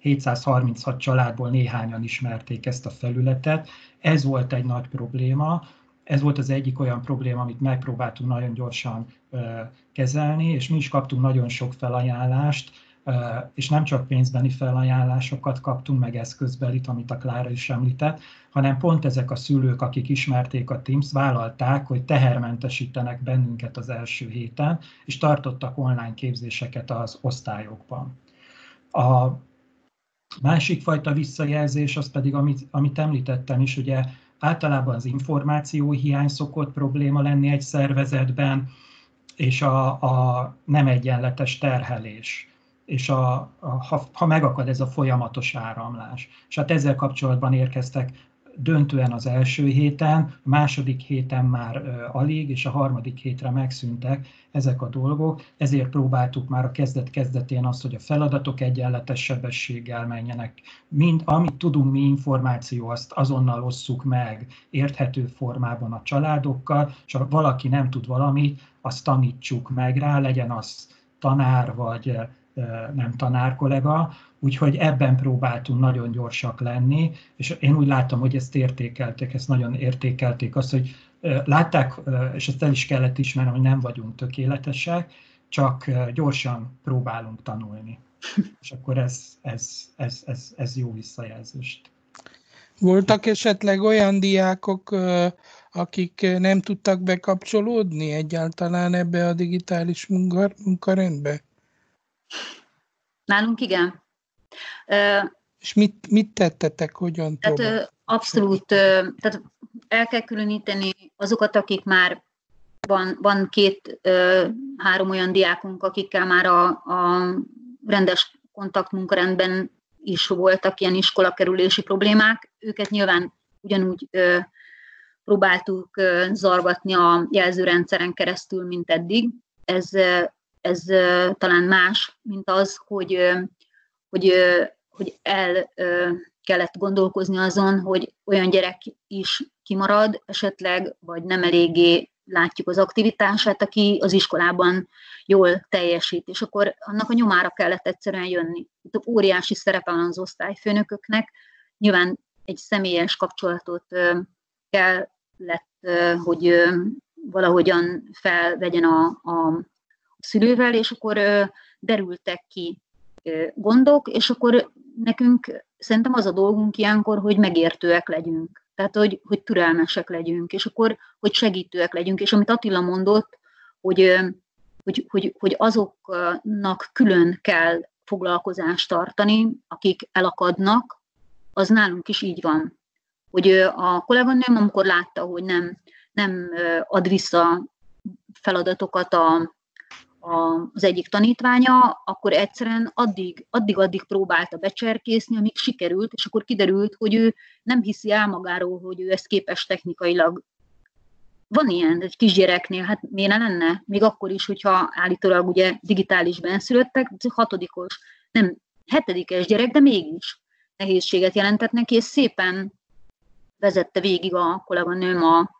736 családból néhányan ismerték ezt a felületet. Ez volt egy nagy probléma, ez volt az egyik olyan probléma, amit megpróbáltunk nagyon gyorsan kezelni, és mi is kaptunk nagyon sok felajánlást, és nem csak pénzbeni felajánlásokat kaptunk, meg eszközbelit, amit a Klára is említett, hanem pont ezek a szülők, akik ismerték a Teams, vállalták, hogy tehermentesítenek bennünket az első héten, és tartottak online képzéseket az osztályokban. A másik fajta visszajelzés az pedig, amit, amit említettem is, ugye általában az információ hiány szokott probléma lenni egy szervezetben, és a, a nem egyenletes terhelés és a, a, ha, ha megakad ez a folyamatos áramlás. És hát ezzel kapcsolatban érkeztek döntően az első héten, a második héten már alig, és a harmadik hétre megszűntek ezek a dolgok, ezért próbáltuk már a kezdet-kezdetén azt, hogy a feladatok egyenletes sebességgel menjenek. Mind, amit tudunk mi információ, azt azonnal osszuk meg érthető formában a családokkal, és ha valaki nem tud valamit, azt tanítsuk meg rá, legyen az tanár vagy nem tanár kollega, úgyhogy ebben próbáltunk nagyon gyorsak lenni, és én úgy látom, hogy ezt értékelték, ezt nagyon értékelték, azt, hogy látták, és ezt el is kellett ismernem, hogy nem vagyunk tökéletesek, csak gyorsan próbálunk tanulni. És akkor ez, ez, ez, ez, ez jó visszajelzést. Voltak esetleg olyan diákok, akik nem tudtak bekapcsolódni egyáltalán ebbe a digitális munkarendbe? Nálunk igen. És mit, mit tettetek, hogyan tehát, Abszolút, tehát el kell különíteni azokat, akik már van, van két, három olyan diákunk, akikkel már a, a rendes kontaktmunkarendben is voltak ilyen iskolakerülési problémák. Őket nyilván ugyanúgy próbáltuk zargatni a jelzőrendszeren keresztül, mint eddig. Ez ez talán más, mint az, hogy, hogy, hogy el kellett gondolkozni azon, hogy olyan gyerek is kimarad esetleg, vagy nem eléggé látjuk az aktivitását, aki az iskolában jól teljesít, és akkor annak a nyomára kellett egyszerűen jönni. Itt óriási szerepe van az osztályfőnököknek, nyilván egy személyes kapcsolatot kellett, hogy valahogyan felvegyen a, a szülővel, és akkor derültek ki gondok, és akkor nekünk szerintem az a dolgunk ilyenkor, hogy megértőek legyünk. Tehát, hogy, hogy türelmesek legyünk, és akkor, hogy segítőek legyünk. És amit Attila mondott, hogy, hogy, hogy, hogy azoknak külön kell foglalkozást tartani, akik elakadnak, az nálunk is így van. Hogy a kolléganőm, amikor látta, hogy nem, nem ad vissza feladatokat a, az egyik tanítványa, akkor egyszerűen addig, addig-addig próbálta becserkészni, amíg sikerült, és akkor kiderült, hogy ő nem hiszi el magáról, hogy ő ezt képes technikailag. Van ilyen egy kisgyereknél, hát miért ne lenne? Még akkor is, hogyha állítólag ugye digitális benszülöttek, hatodikos, nem hetedikes gyerek, de mégis nehézséget jelentett neki, és szépen vezette végig a kolléganőm a,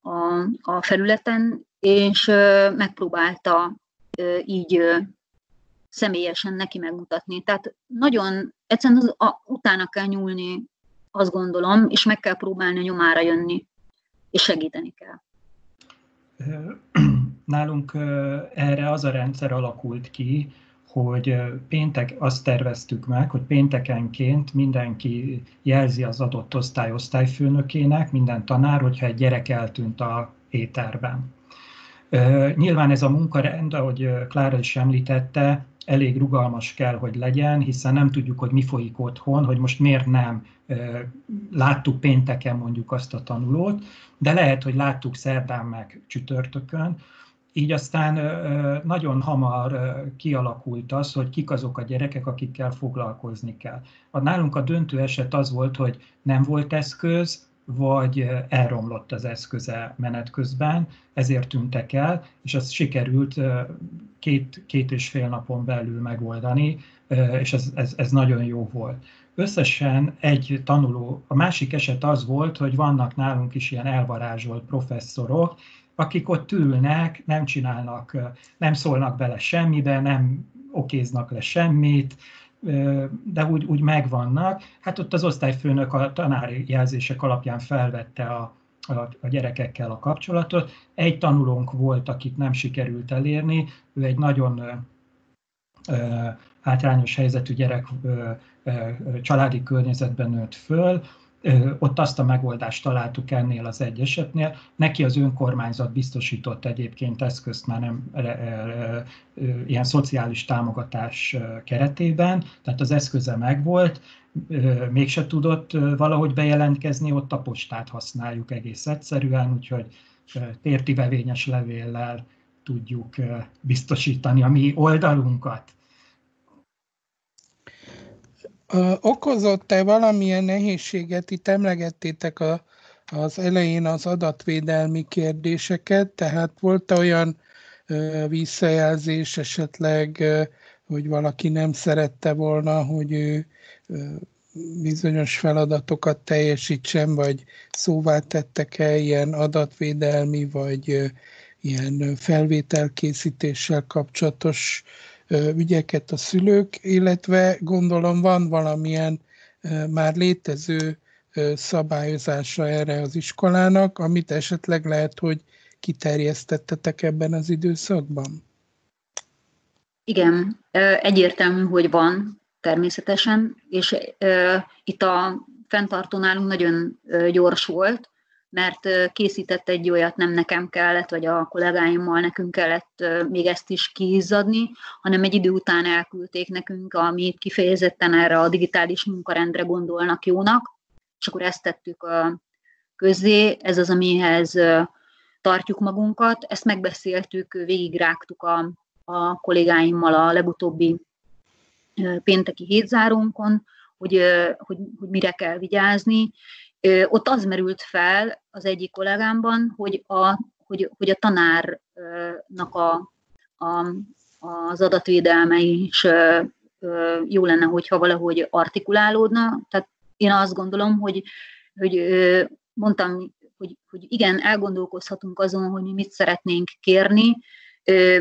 a, a felületen, és megpróbálta így személyesen neki megmutatni. Tehát nagyon egyszerűen az, a, utána kell nyúlni, azt gondolom, és meg kell próbálni a nyomára jönni. és segíteni kell. Nálunk erre az a rendszer alakult ki, hogy péntek azt terveztük meg, hogy péntekenként mindenki jelzi az adott osztály osztályfőnökének, minden tanár, hogyha egy gyerek eltűnt a éterben. Nyilván ez a munkarend, ahogy Klára is említette, elég rugalmas kell, hogy legyen, hiszen nem tudjuk, hogy mi folyik otthon, hogy most miért nem láttuk pénteken mondjuk azt a tanulót, de lehet, hogy láttuk szerdán meg csütörtökön, így aztán nagyon hamar kialakult az, hogy kik azok a gyerekek, akikkel foglalkozni kell. A nálunk a döntő eset az volt, hogy nem volt eszköz, vagy elromlott az eszköze menet közben, ezért tűntek el, és azt sikerült két, két és fél napon belül megoldani, és ez, ez, ez nagyon jó volt. Összesen egy tanuló, a másik eset az volt, hogy vannak nálunk is ilyen elvarázsolt professzorok, akik ott ülnek, nem csinálnak, nem szólnak bele semmibe, nem okéznak le semmit, de úgy, úgy megvannak. Hát ott az osztályfőnök a tanári jelzések alapján felvette a, a, a gyerekekkel a kapcsolatot. Egy tanulónk volt, akit nem sikerült elérni, ő egy nagyon hátrányos helyzetű gyerek ö, ö, családi környezetben nőtt föl, ott azt a megoldást találtuk ennél az egy esetnél. Neki az önkormányzat biztosított egyébként eszközt már nem ilyen szociális támogatás keretében, tehát az eszköze megvolt, mégse tudott valahogy bejelentkezni, ott a postát használjuk egész egyszerűen, úgyhogy tértivevényes levéllel tudjuk biztosítani a mi oldalunkat Okozott-e valamilyen nehézséget, itt emlegettétek a, az elején az adatvédelmi kérdéseket, tehát volt olyan visszajelzés esetleg, hogy valaki nem szerette volna, hogy ő bizonyos feladatokat teljesítsen, vagy szóvá tettek-e ilyen adatvédelmi, vagy ilyen felvételkészítéssel kapcsolatos ügyeket a szülők, illetve gondolom van valamilyen már létező szabályozása erre az iskolának, amit esetleg lehet, hogy kiterjesztettetek ebben az időszakban? Igen, egyértelmű, hogy van természetesen, és itt a fenntartó nálunk nagyon gyors volt, mert készített egy olyat, nem nekem kellett, vagy a kollégáimmal nekünk kellett még ezt is kiizzadni, hanem egy idő után elküldték nekünk, amit kifejezetten erre a digitális munkarendre gondolnak jónak, és akkor ezt tettük közzé, ez az, amihez tartjuk magunkat, ezt megbeszéltük, végigrágtuk a, a kollégáimmal a legutóbbi pénteki hétzárónkon, hogy, hogy, hogy mire kell vigyázni, ott az merült fel az egyik kollégámban, hogy a, hogy, hogy a tanárnak a, a, az adatvédelme is jó lenne, hogyha valahogy artikulálódna. Tehát én azt gondolom, hogy, hogy mondtam, hogy, hogy igen, elgondolkozhatunk azon, hogy mi mit szeretnénk kérni,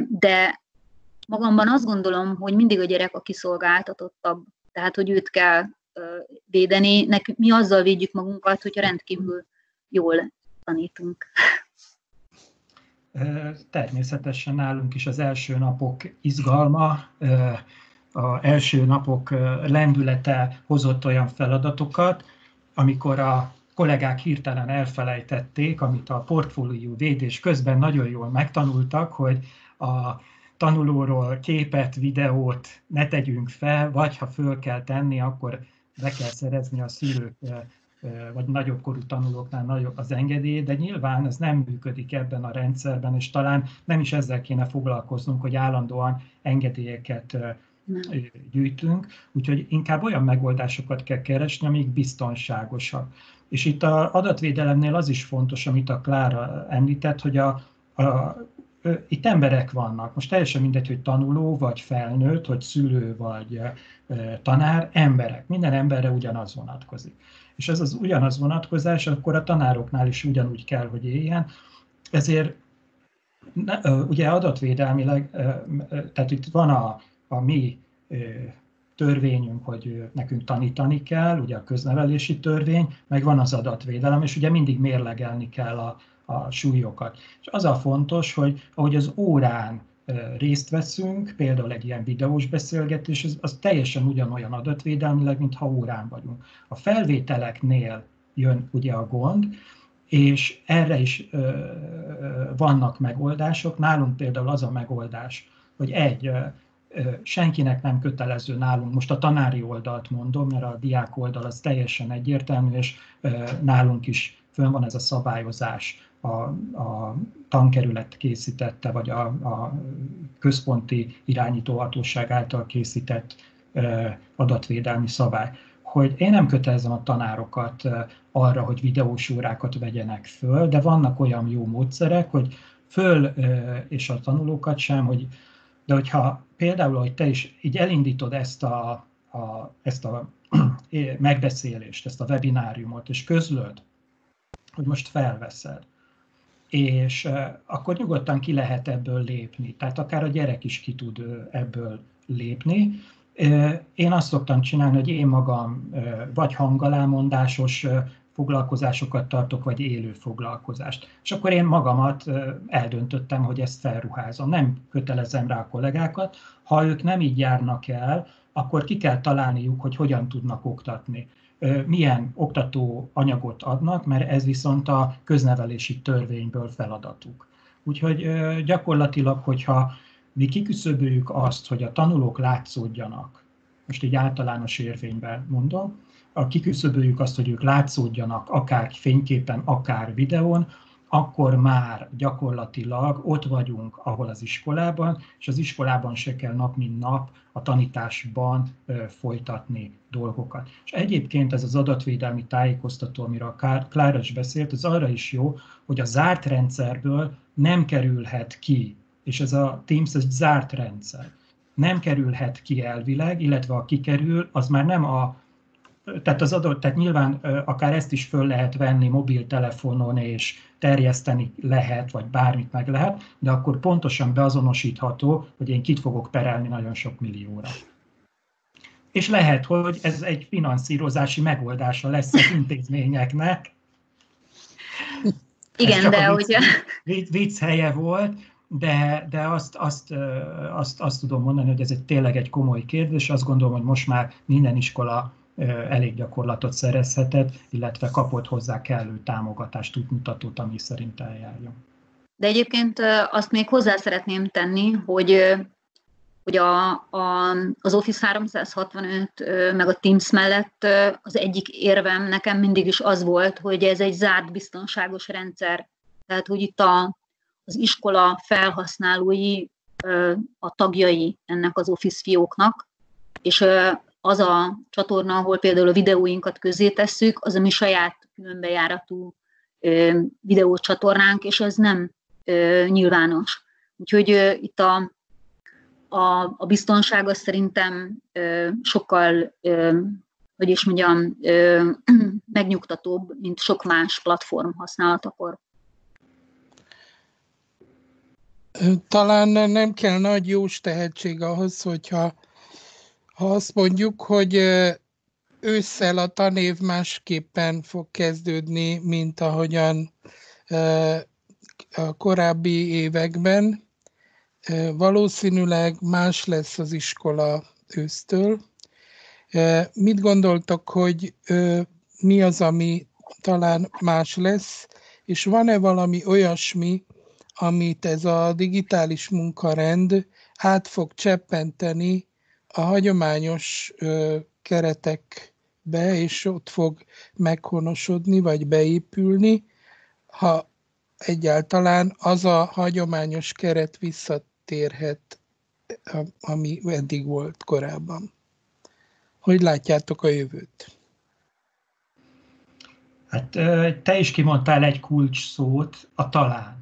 de magamban azt gondolom, hogy mindig a gyerek a kiszolgáltatottabb, tehát hogy őt kell védeni. Nekünk, mi azzal védjük magunkat, hogyha rendkívül jól tanítunk. Természetesen nálunk is az első napok izgalma, a első napok lendülete hozott olyan feladatokat, amikor a kollégák hirtelen elfelejtették, amit a portfólió védés közben nagyon jól megtanultak, hogy a tanulóról képet, videót ne tegyünk fel, vagy ha föl kell tenni, akkor be kell szerezni a szülők vagy nagyobb korú tanulóknál nagyobb az engedély, de nyilván ez nem működik ebben a rendszerben, és talán nem is ezzel kéne foglalkoznunk, hogy állandóan engedélyeket nem. gyűjtünk, úgyhogy inkább olyan megoldásokat kell keresni, amik biztonságosak. És itt az adatvédelemnél az is fontos, amit a Klára említett, hogy a, a, itt emberek vannak. Most teljesen mindegy, hogy tanuló, vagy felnőtt, vagy szülő, vagy tanár, emberek. Minden emberre ugyanaz vonatkozik. És ez az ugyanaz vonatkozás, akkor a tanároknál is ugyanúgy kell, hogy éljen. Ezért ugye adatvédelmileg, tehát itt van a, a mi törvényünk, hogy nekünk tanítani kell, ugye a köznevelési törvény, meg van az adatvédelem, és ugye mindig mérlegelni kell a, a súlyokat. És az a fontos, hogy ahogy az órán részt veszünk, például egy ilyen videós beszélgetés, az, az teljesen ugyanolyan adatvédelmileg, mint ha órán vagyunk. A felvételeknél jön ugye a gond, és erre is ö, vannak megoldások. Nálunk például az a megoldás, hogy egy, ö, senkinek nem kötelező nálunk, most a tanári oldalt mondom, mert a diák oldal az teljesen egyértelmű, és ö, nálunk is fönn van ez a szabályozás, a, a tankerület készítette, vagy a, a központi irányítóhatóság által készített adatvédelmi szabály. Hogy én nem kötelezem a tanárokat arra, hogy videós órákat vegyenek föl, de vannak olyan jó módszerek, hogy föl, és a tanulókat sem, hogy, de hogyha például, hogy te is így elindítod ezt a, a, ezt a megbeszélést, ezt a webináriumot, és közlöd, hogy most felveszed, és akkor nyugodtan ki lehet ebből lépni. Tehát akár a gyerek is ki tud ebből lépni, én azt szoktam csinálni, hogy én magam vagy hangalámondásos foglalkozásokat tartok, vagy élő foglalkozást. És akkor én magamat eldöntöttem, hogy ezt felruházom. Nem kötelezem rá a kollégákat. Ha ők nem így járnak el, akkor ki kell találniuk, hogy hogyan tudnak oktatni. Milyen oktató anyagot adnak, mert ez viszont a köznevelési törvényből feladatuk. Úgyhogy gyakorlatilag, hogyha mi kiküszöböljük azt, hogy a tanulók látszódjanak, most egy általános érvényben mondom, a kiküszöböljük azt, hogy ők látszódjanak akár fényképen, akár videón, akkor már gyakorlatilag ott vagyunk, ahol az iskolában, és az iskolában se kell nap mint nap a tanításban folytatni dolgokat. És egyébként ez az adatvédelmi tájékoztató, amiről Klára is beszélt, az arra is jó, hogy a zárt rendszerből nem kerülhet ki és ez a Teams egy zárt rendszer. Nem kerülhet ki elvileg, illetve ha kikerül, az már nem a tehát az adott, tehát nyilván akár ezt is föl lehet venni mobiltelefonon, és terjeszteni lehet, vagy bármit meg lehet, de akkor pontosan beazonosítható, hogy én kit fogok perelni nagyon sok millióra. És lehet, hogy ez egy finanszírozási megoldása lesz az intézményeknek. Igen, de ugye... Vicc, vicc helye volt, de, de azt, azt, azt, azt tudom mondani, hogy ez egy tényleg egy komoly kérdés. Azt gondolom, hogy most már minden iskola elég gyakorlatot szerezhetett, illetve kapott hozzá kellő támogatást, útmutatót, ami szerint eljárjon. De egyébként azt még hozzá szeretném tenni, hogy hogy a, a, az Office 365 meg a Teams mellett az egyik érvem nekem mindig is az volt, hogy ez egy zárt biztonságos rendszer. Tehát, hogy itt a, az iskola felhasználói a tagjai ennek az Office fióknak, és az a csatorna, ahol például a videóinkat közé tesszük, az a mi saját különbejáratú videócsatornánk, és ez nem nyilvános. Úgyhogy itt a, a, a biztonság az szerintem sokkal, hogy is mondjam, megnyugtatóbb, mint sok más platform használatakor. talán nem kell nagy jós tehetség ahhoz, hogyha ha azt mondjuk, hogy ősszel a tanév másképpen fog kezdődni, mint ahogyan a korábbi években. Valószínűleg más lesz az iskola ősztől. Mit gondoltok, hogy mi az, ami talán más lesz, és van-e valami olyasmi, amit ez a digitális munkarend át fog cseppenteni a hagyományos ö, keretekbe, és ott fog meghonosodni, vagy beépülni, ha egyáltalán az a hagyományos keret visszatérhet, ami eddig volt korábban. Hogy látjátok a jövőt? Hát te is kimondtál egy kulcs szót, a talánt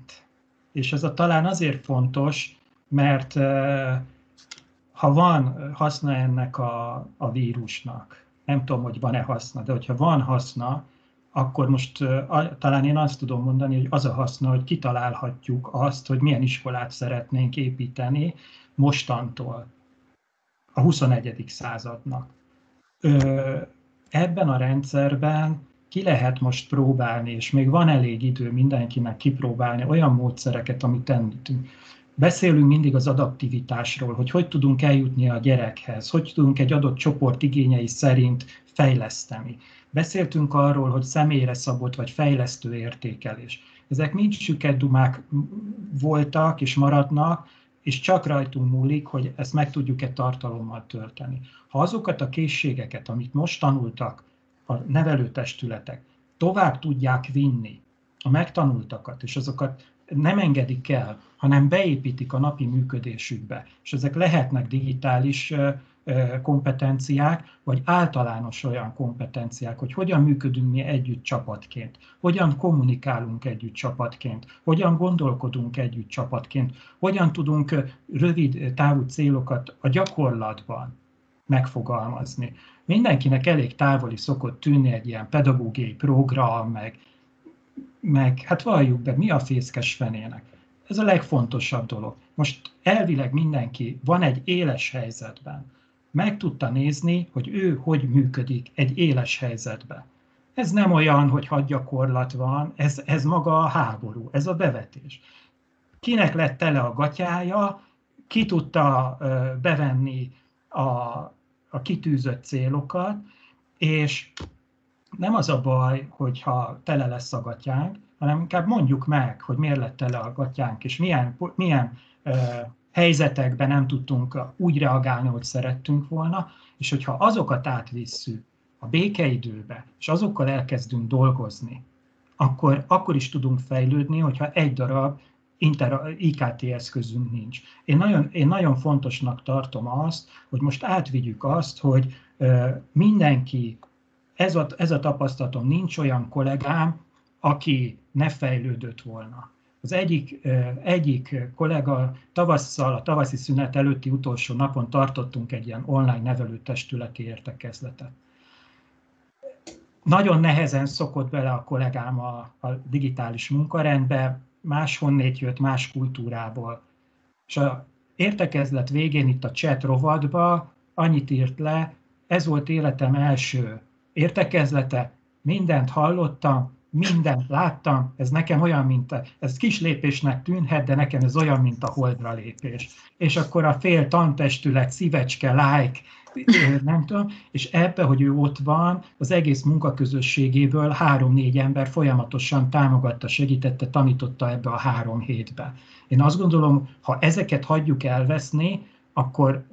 és ez a talán azért fontos, mert ha van haszna ennek a, a vírusnak, nem tudom, hogy van-e haszna, de hogyha van haszna, akkor most talán én azt tudom mondani, hogy az a haszna, hogy kitalálhatjuk azt, hogy milyen iskolát szeretnénk építeni mostantól. a 21. századnak. Ebben a rendszerben ki lehet most próbálni, és még van elég idő mindenkinek kipróbálni olyan módszereket, amit említünk. Beszélünk mindig az adaptivitásról, hogy hogy tudunk eljutni a gyerekhez, hogy tudunk egy adott csoport igényei szerint fejleszteni. Beszéltünk arról, hogy személyre szabott vagy fejlesztő értékelés. Ezek mind süket dumák voltak és maradnak, és csak rajtunk múlik, hogy ezt meg tudjuk-e tartalommal tölteni. Ha azokat a készségeket, amit most tanultak a nevelőtestületek, tovább tudják vinni a megtanultakat, és azokat nem engedik el, hanem beépítik a napi működésükbe, és ezek lehetnek digitális kompetenciák, vagy általános olyan kompetenciák, hogy hogyan működünk mi együtt csapatként, hogyan kommunikálunk együtt csapatként, hogyan gondolkodunk együtt csapatként, hogyan tudunk rövid távú célokat a gyakorlatban megfogalmazni. Mindenkinek elég távoli szokott tűnni egy ilyen pedagógiai program, meg, meg hát valljuk be, mi a fészkes fenének. Ez a legfontosabb dolog. Most elvileg mindenki van egy éles helyzetben meg tudta nézni, hogy ő hogy működik egy éles helyzetben. Ez nem olyan, hogy hadgyakorlat van, ez, ez maga a háború, ez a bevetés. Kinek lett tele a gatyája, ki tudta bevenni a, a kitűzött célokat, és nem az a baj, hogyha tele lesz a gatyánk, hanem inkább mondjuk meg, hogy miért lett tele a gatyánk, és milyen, milyen helyzetekben nem tudtunk úgy reagálni, hogy szerettünk volna, és hogyha azokat átvisszük a békeidőbe, és azokkal elkezdünk dolgozni, akkor, akkor is tudunk fejlődni, hogyha egy darab inter, IKT eszközünk nincs. Én nagyon, én nagyon fontosnak tartom azt, hogy most átvigyük azt, hogy mindenki, ez a, ez a tapasztalatom, nincs olyan kollégám, aki ne fejlődött volna. Az egyik, egyik kollega tavasszal, a tavaszi szünet előtti utolsó napon tartottunk egy ilyen online nevelőtestületi értekezletet. Nagyon nehezen szokott bele a kollégám a, a digitális munkarendbe, máshonnét jött, más kultúrából. És a értekezlet végén itt a chat rovatba annyit írt le, ez volt életem első értekezlete, mindent hallottam, mindent láttam, ez nekem olyan, mint a, ez kis lépésnek tűnhet, de nekem ez olyan, mint a holdra lépés. És akkor a fél tantestület, szívecske, like, nem tudom, és ebbe, hogy ő ott van, az egész munkaközösségéből három-négy ember folyamatosan támogatta, segítette, tanította ebbe a három hétbe. Én azt gondolom, ha ezeket hagyjuk elveszni, akkor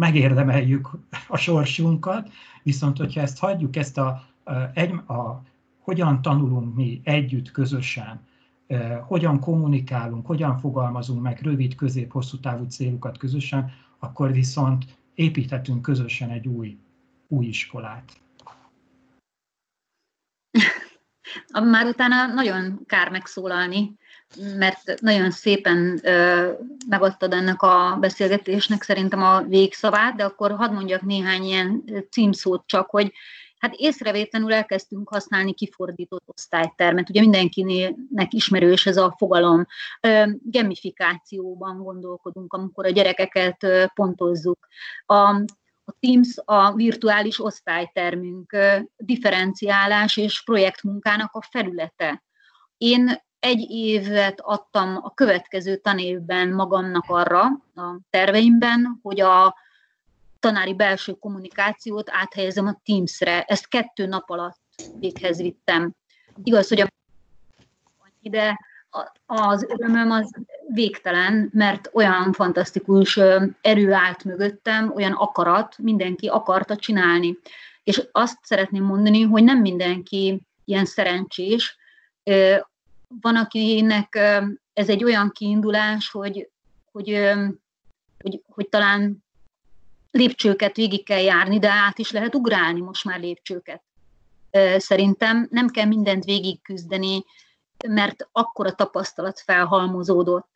megérdemeljük a sorsunkat, viszont hogyha ezt hagyjuk, ezt a egy, a, hogyan tanulunk mi együtt, közösen, hogyan kommunikálunk, hogyan fogalmazunk meg rövid, közép, hosszú távú célokat közösen, akkor viszont építhetünk közösen egy új, új iskolát. Már utána nagyon kár megszólalni, mert nagyon szépen ö, megadtad ennek a beszélgetésnek szerintem a végszavát, de akkor hadd mondjak néhány ilyen címszót csak, hogy hát észrevétlenül elkezdtünk használni kifordított osztálytermet. Ugye mindenkinek ismerős ez a fogalom. Gamifikációban gondolkodunk, amikor a gyerekeket pontozzuk. A, a Teams a virtuális osztálytermünk, differenciálás és projektmunkának a felülete. Én egy évet adtam a következő tanévben magamnak arra a terveimben, hogy a tanári belső kommunikációt áthelyezem a Teams-re. Ezt kettő nap alatt véghez vittem. Igaz, hogy a de az örömöm az végtelen, mert olyan fantasztikus erő állt mögöttem, olyan akarat, mindenki akarta csinálni. És azt szeretném mondani, hogy nem mindenki ilyen szerencsés. Van, akinek ez egy olyan kiindulás, hogy, hogy, hogy, hogy talán lépcsőket végig kell járni, de át is lehet ugrálni most már lépcsőket. Szerintem nem kell mindent végig küzdeni, mert akkor a tapasztalat felhalmozódott.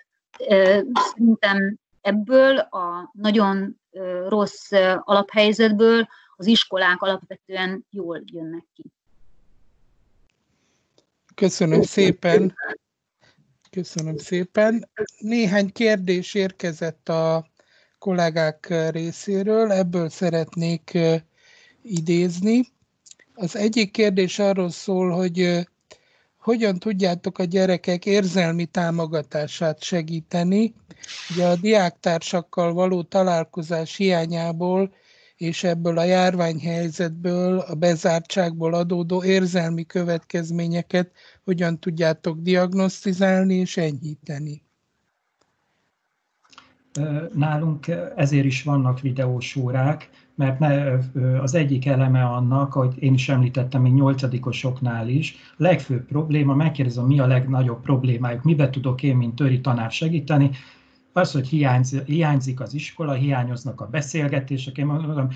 Szerintem ebből a nagyon rossz alaphelyzetből az iskolák alapvetően jól jönnek ki. Köszönöm szépen. Köszönöm szépen. Néhány kérdés érkezett a kollégák részéről, ebből szeretnék idézni. Az egyik kérdés arról szól, hogy hogyan tudjátok a gyerekek érzelmi támogatását segíteni. Ugye a diáktársakkal való találkozás hiányából és ebből a járványhelyzetből, a bezártságból adódó érzelmi következményeket hogyan tudjátok diagnosztizálni és enyhíteni? Nálunk ezért is vannak videós órák, mert ne, az egyik eleme annak, hogy én is említettem még nyolcadikosoknál is, a legfőbb probléma, megkérdezem, mi a legnagyobb problémájuk, mibe tudok én, mint töri tanár segíteni, az, hogy hiányz, hiányzik az iskola, hiányoznak a beszélgetések. Én mondom,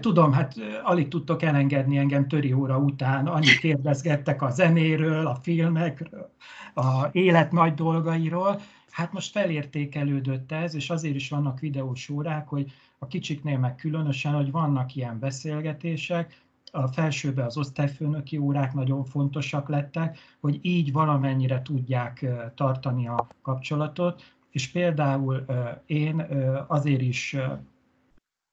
tudom, hát alig tudtok elengedni engem töri óra után, annyit kérdezgettek a zenéről, a filmekről, a élet nagy dolgairól. Hát most felértékelődött ez, és azért is vannak videós órák, hogy a kicsiknél meg különösen, hogy vannak ilyen beszélgetések, a felsőbe az osztályfőnöki órák nagyon fontosak lettek, hogy így valamennyire tudják tartani a kapcsolatot, és például én azért is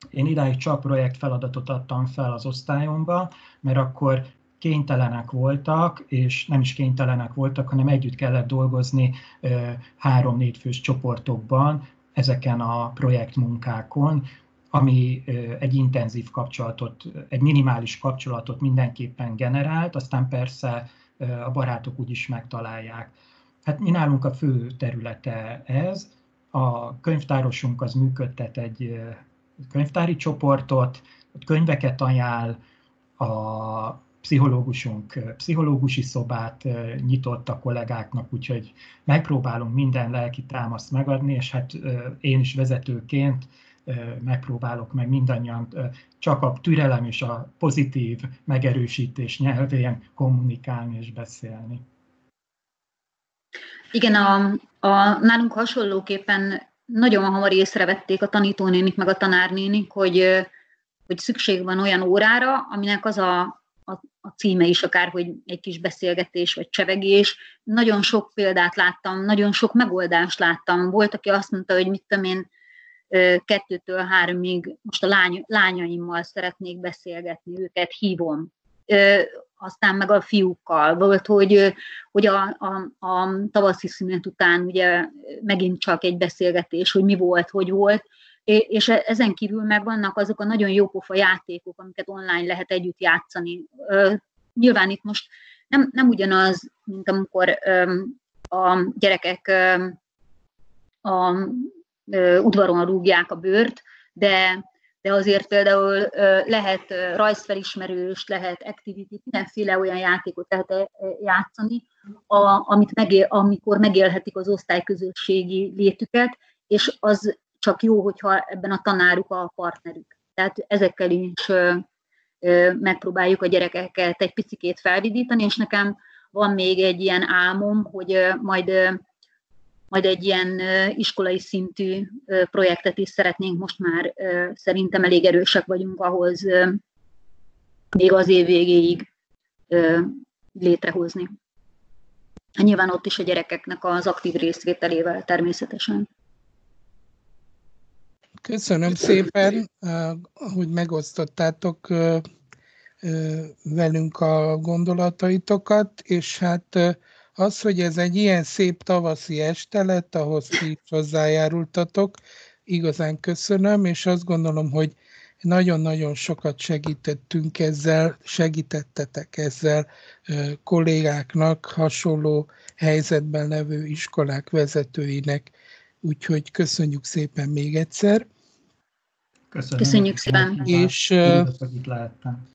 én idáig csak projektfeladatot adtam fel az osztályomba, mert akkor kénytelenek voltak, és nem is kénytelenek voltak, hanem együtt kellett dolgozni három-négy fős csoportokban ezeken a projektmunkákon, ami egy intenzív kapcsolatot, egy minimális kapcsolatot mindenképpen generált, aztán persze a barátok úgy is megtalálják. Hát mi nálunk a fő területe ez, a könyvtárosunk az működtet egy könyvtári csoportot, könyveket ajánl, a pszichológusunk pszichológusi szobát nyitott a kollégáknak, úgyhogy megpróbálunk minden lelki támaszt megadni, és hát én is vezetőként megpróbálok meg mindannyian csak a türelem és a pozitív megerősítés nyelvén kommunikálni és beszélni. Igen, a, a, nálunk hasonlóképpen nagyon hamar észrevették a tanítónénik meg a tanárnénik, hogy, hogy szükség van olyan órára, aminek az a, a, a címe is akár, hogy egy kis beszélgetés vagy csevegés. Nagyon sok példát láttam, nagyon sok megoldást láttam. Volt, aki azt mondta, hogy mit tudom én, kettőtől háromig most a lány, lányaimmal szeretnék beszélgetni, őket hívom aztán meg a fiúkkal. Volt, hogy, hogy a, a, a tavaszi szünet után ugye megint csak egy beszélgetés, hogy mi volt, hogy volt, és ezen kívül meg vannak azok a nagyon jópofa játékok, amiket online lehet együtt játszani. Nyilván itt most nem, nem ugyanaz, mint amikor a gyerekek a udvaron rúgják a bőrt, de de azért például lehet rajzfelismerős, lehet activity, mindenféle olyan játékot lehet játszani, a, amit megél, amikor megélhetik az osztályközösségi létüket, és az csak jó, hogyha ebben a tanáruk a partnerük. Tehát ezekkel is megpróbáljuk a gyerekeket egy picikét felvidítani, és nekem van még egy ilyen álmom, hogy majd majd egy ilyen iskolai szintű projektet is szeretnénk most már szerintem elég erősek vagyunk ahhoz még az év végéig létrehozni. Nyilván ott is a gyerekeknek az aktív részvételével természetesen. Köszönöm szépen, hogy megosztottátok velünk a gondolataitokat, és hát az, hogy ez egy ilyen szép tavaszi este lett, ahhoz ti is hozzájárultatok, igazán köszönöm, és azt gondolom, hogy nagyon-nagyon sokat segítettünk ezzel, segítettetek ezzel kollégáknak, hasonló helyzetben levő iskolák vezetőinek. Úgyhogy köszönjük szépen még egyszer. Köszönjük szépen. És, hogy itt lehettem.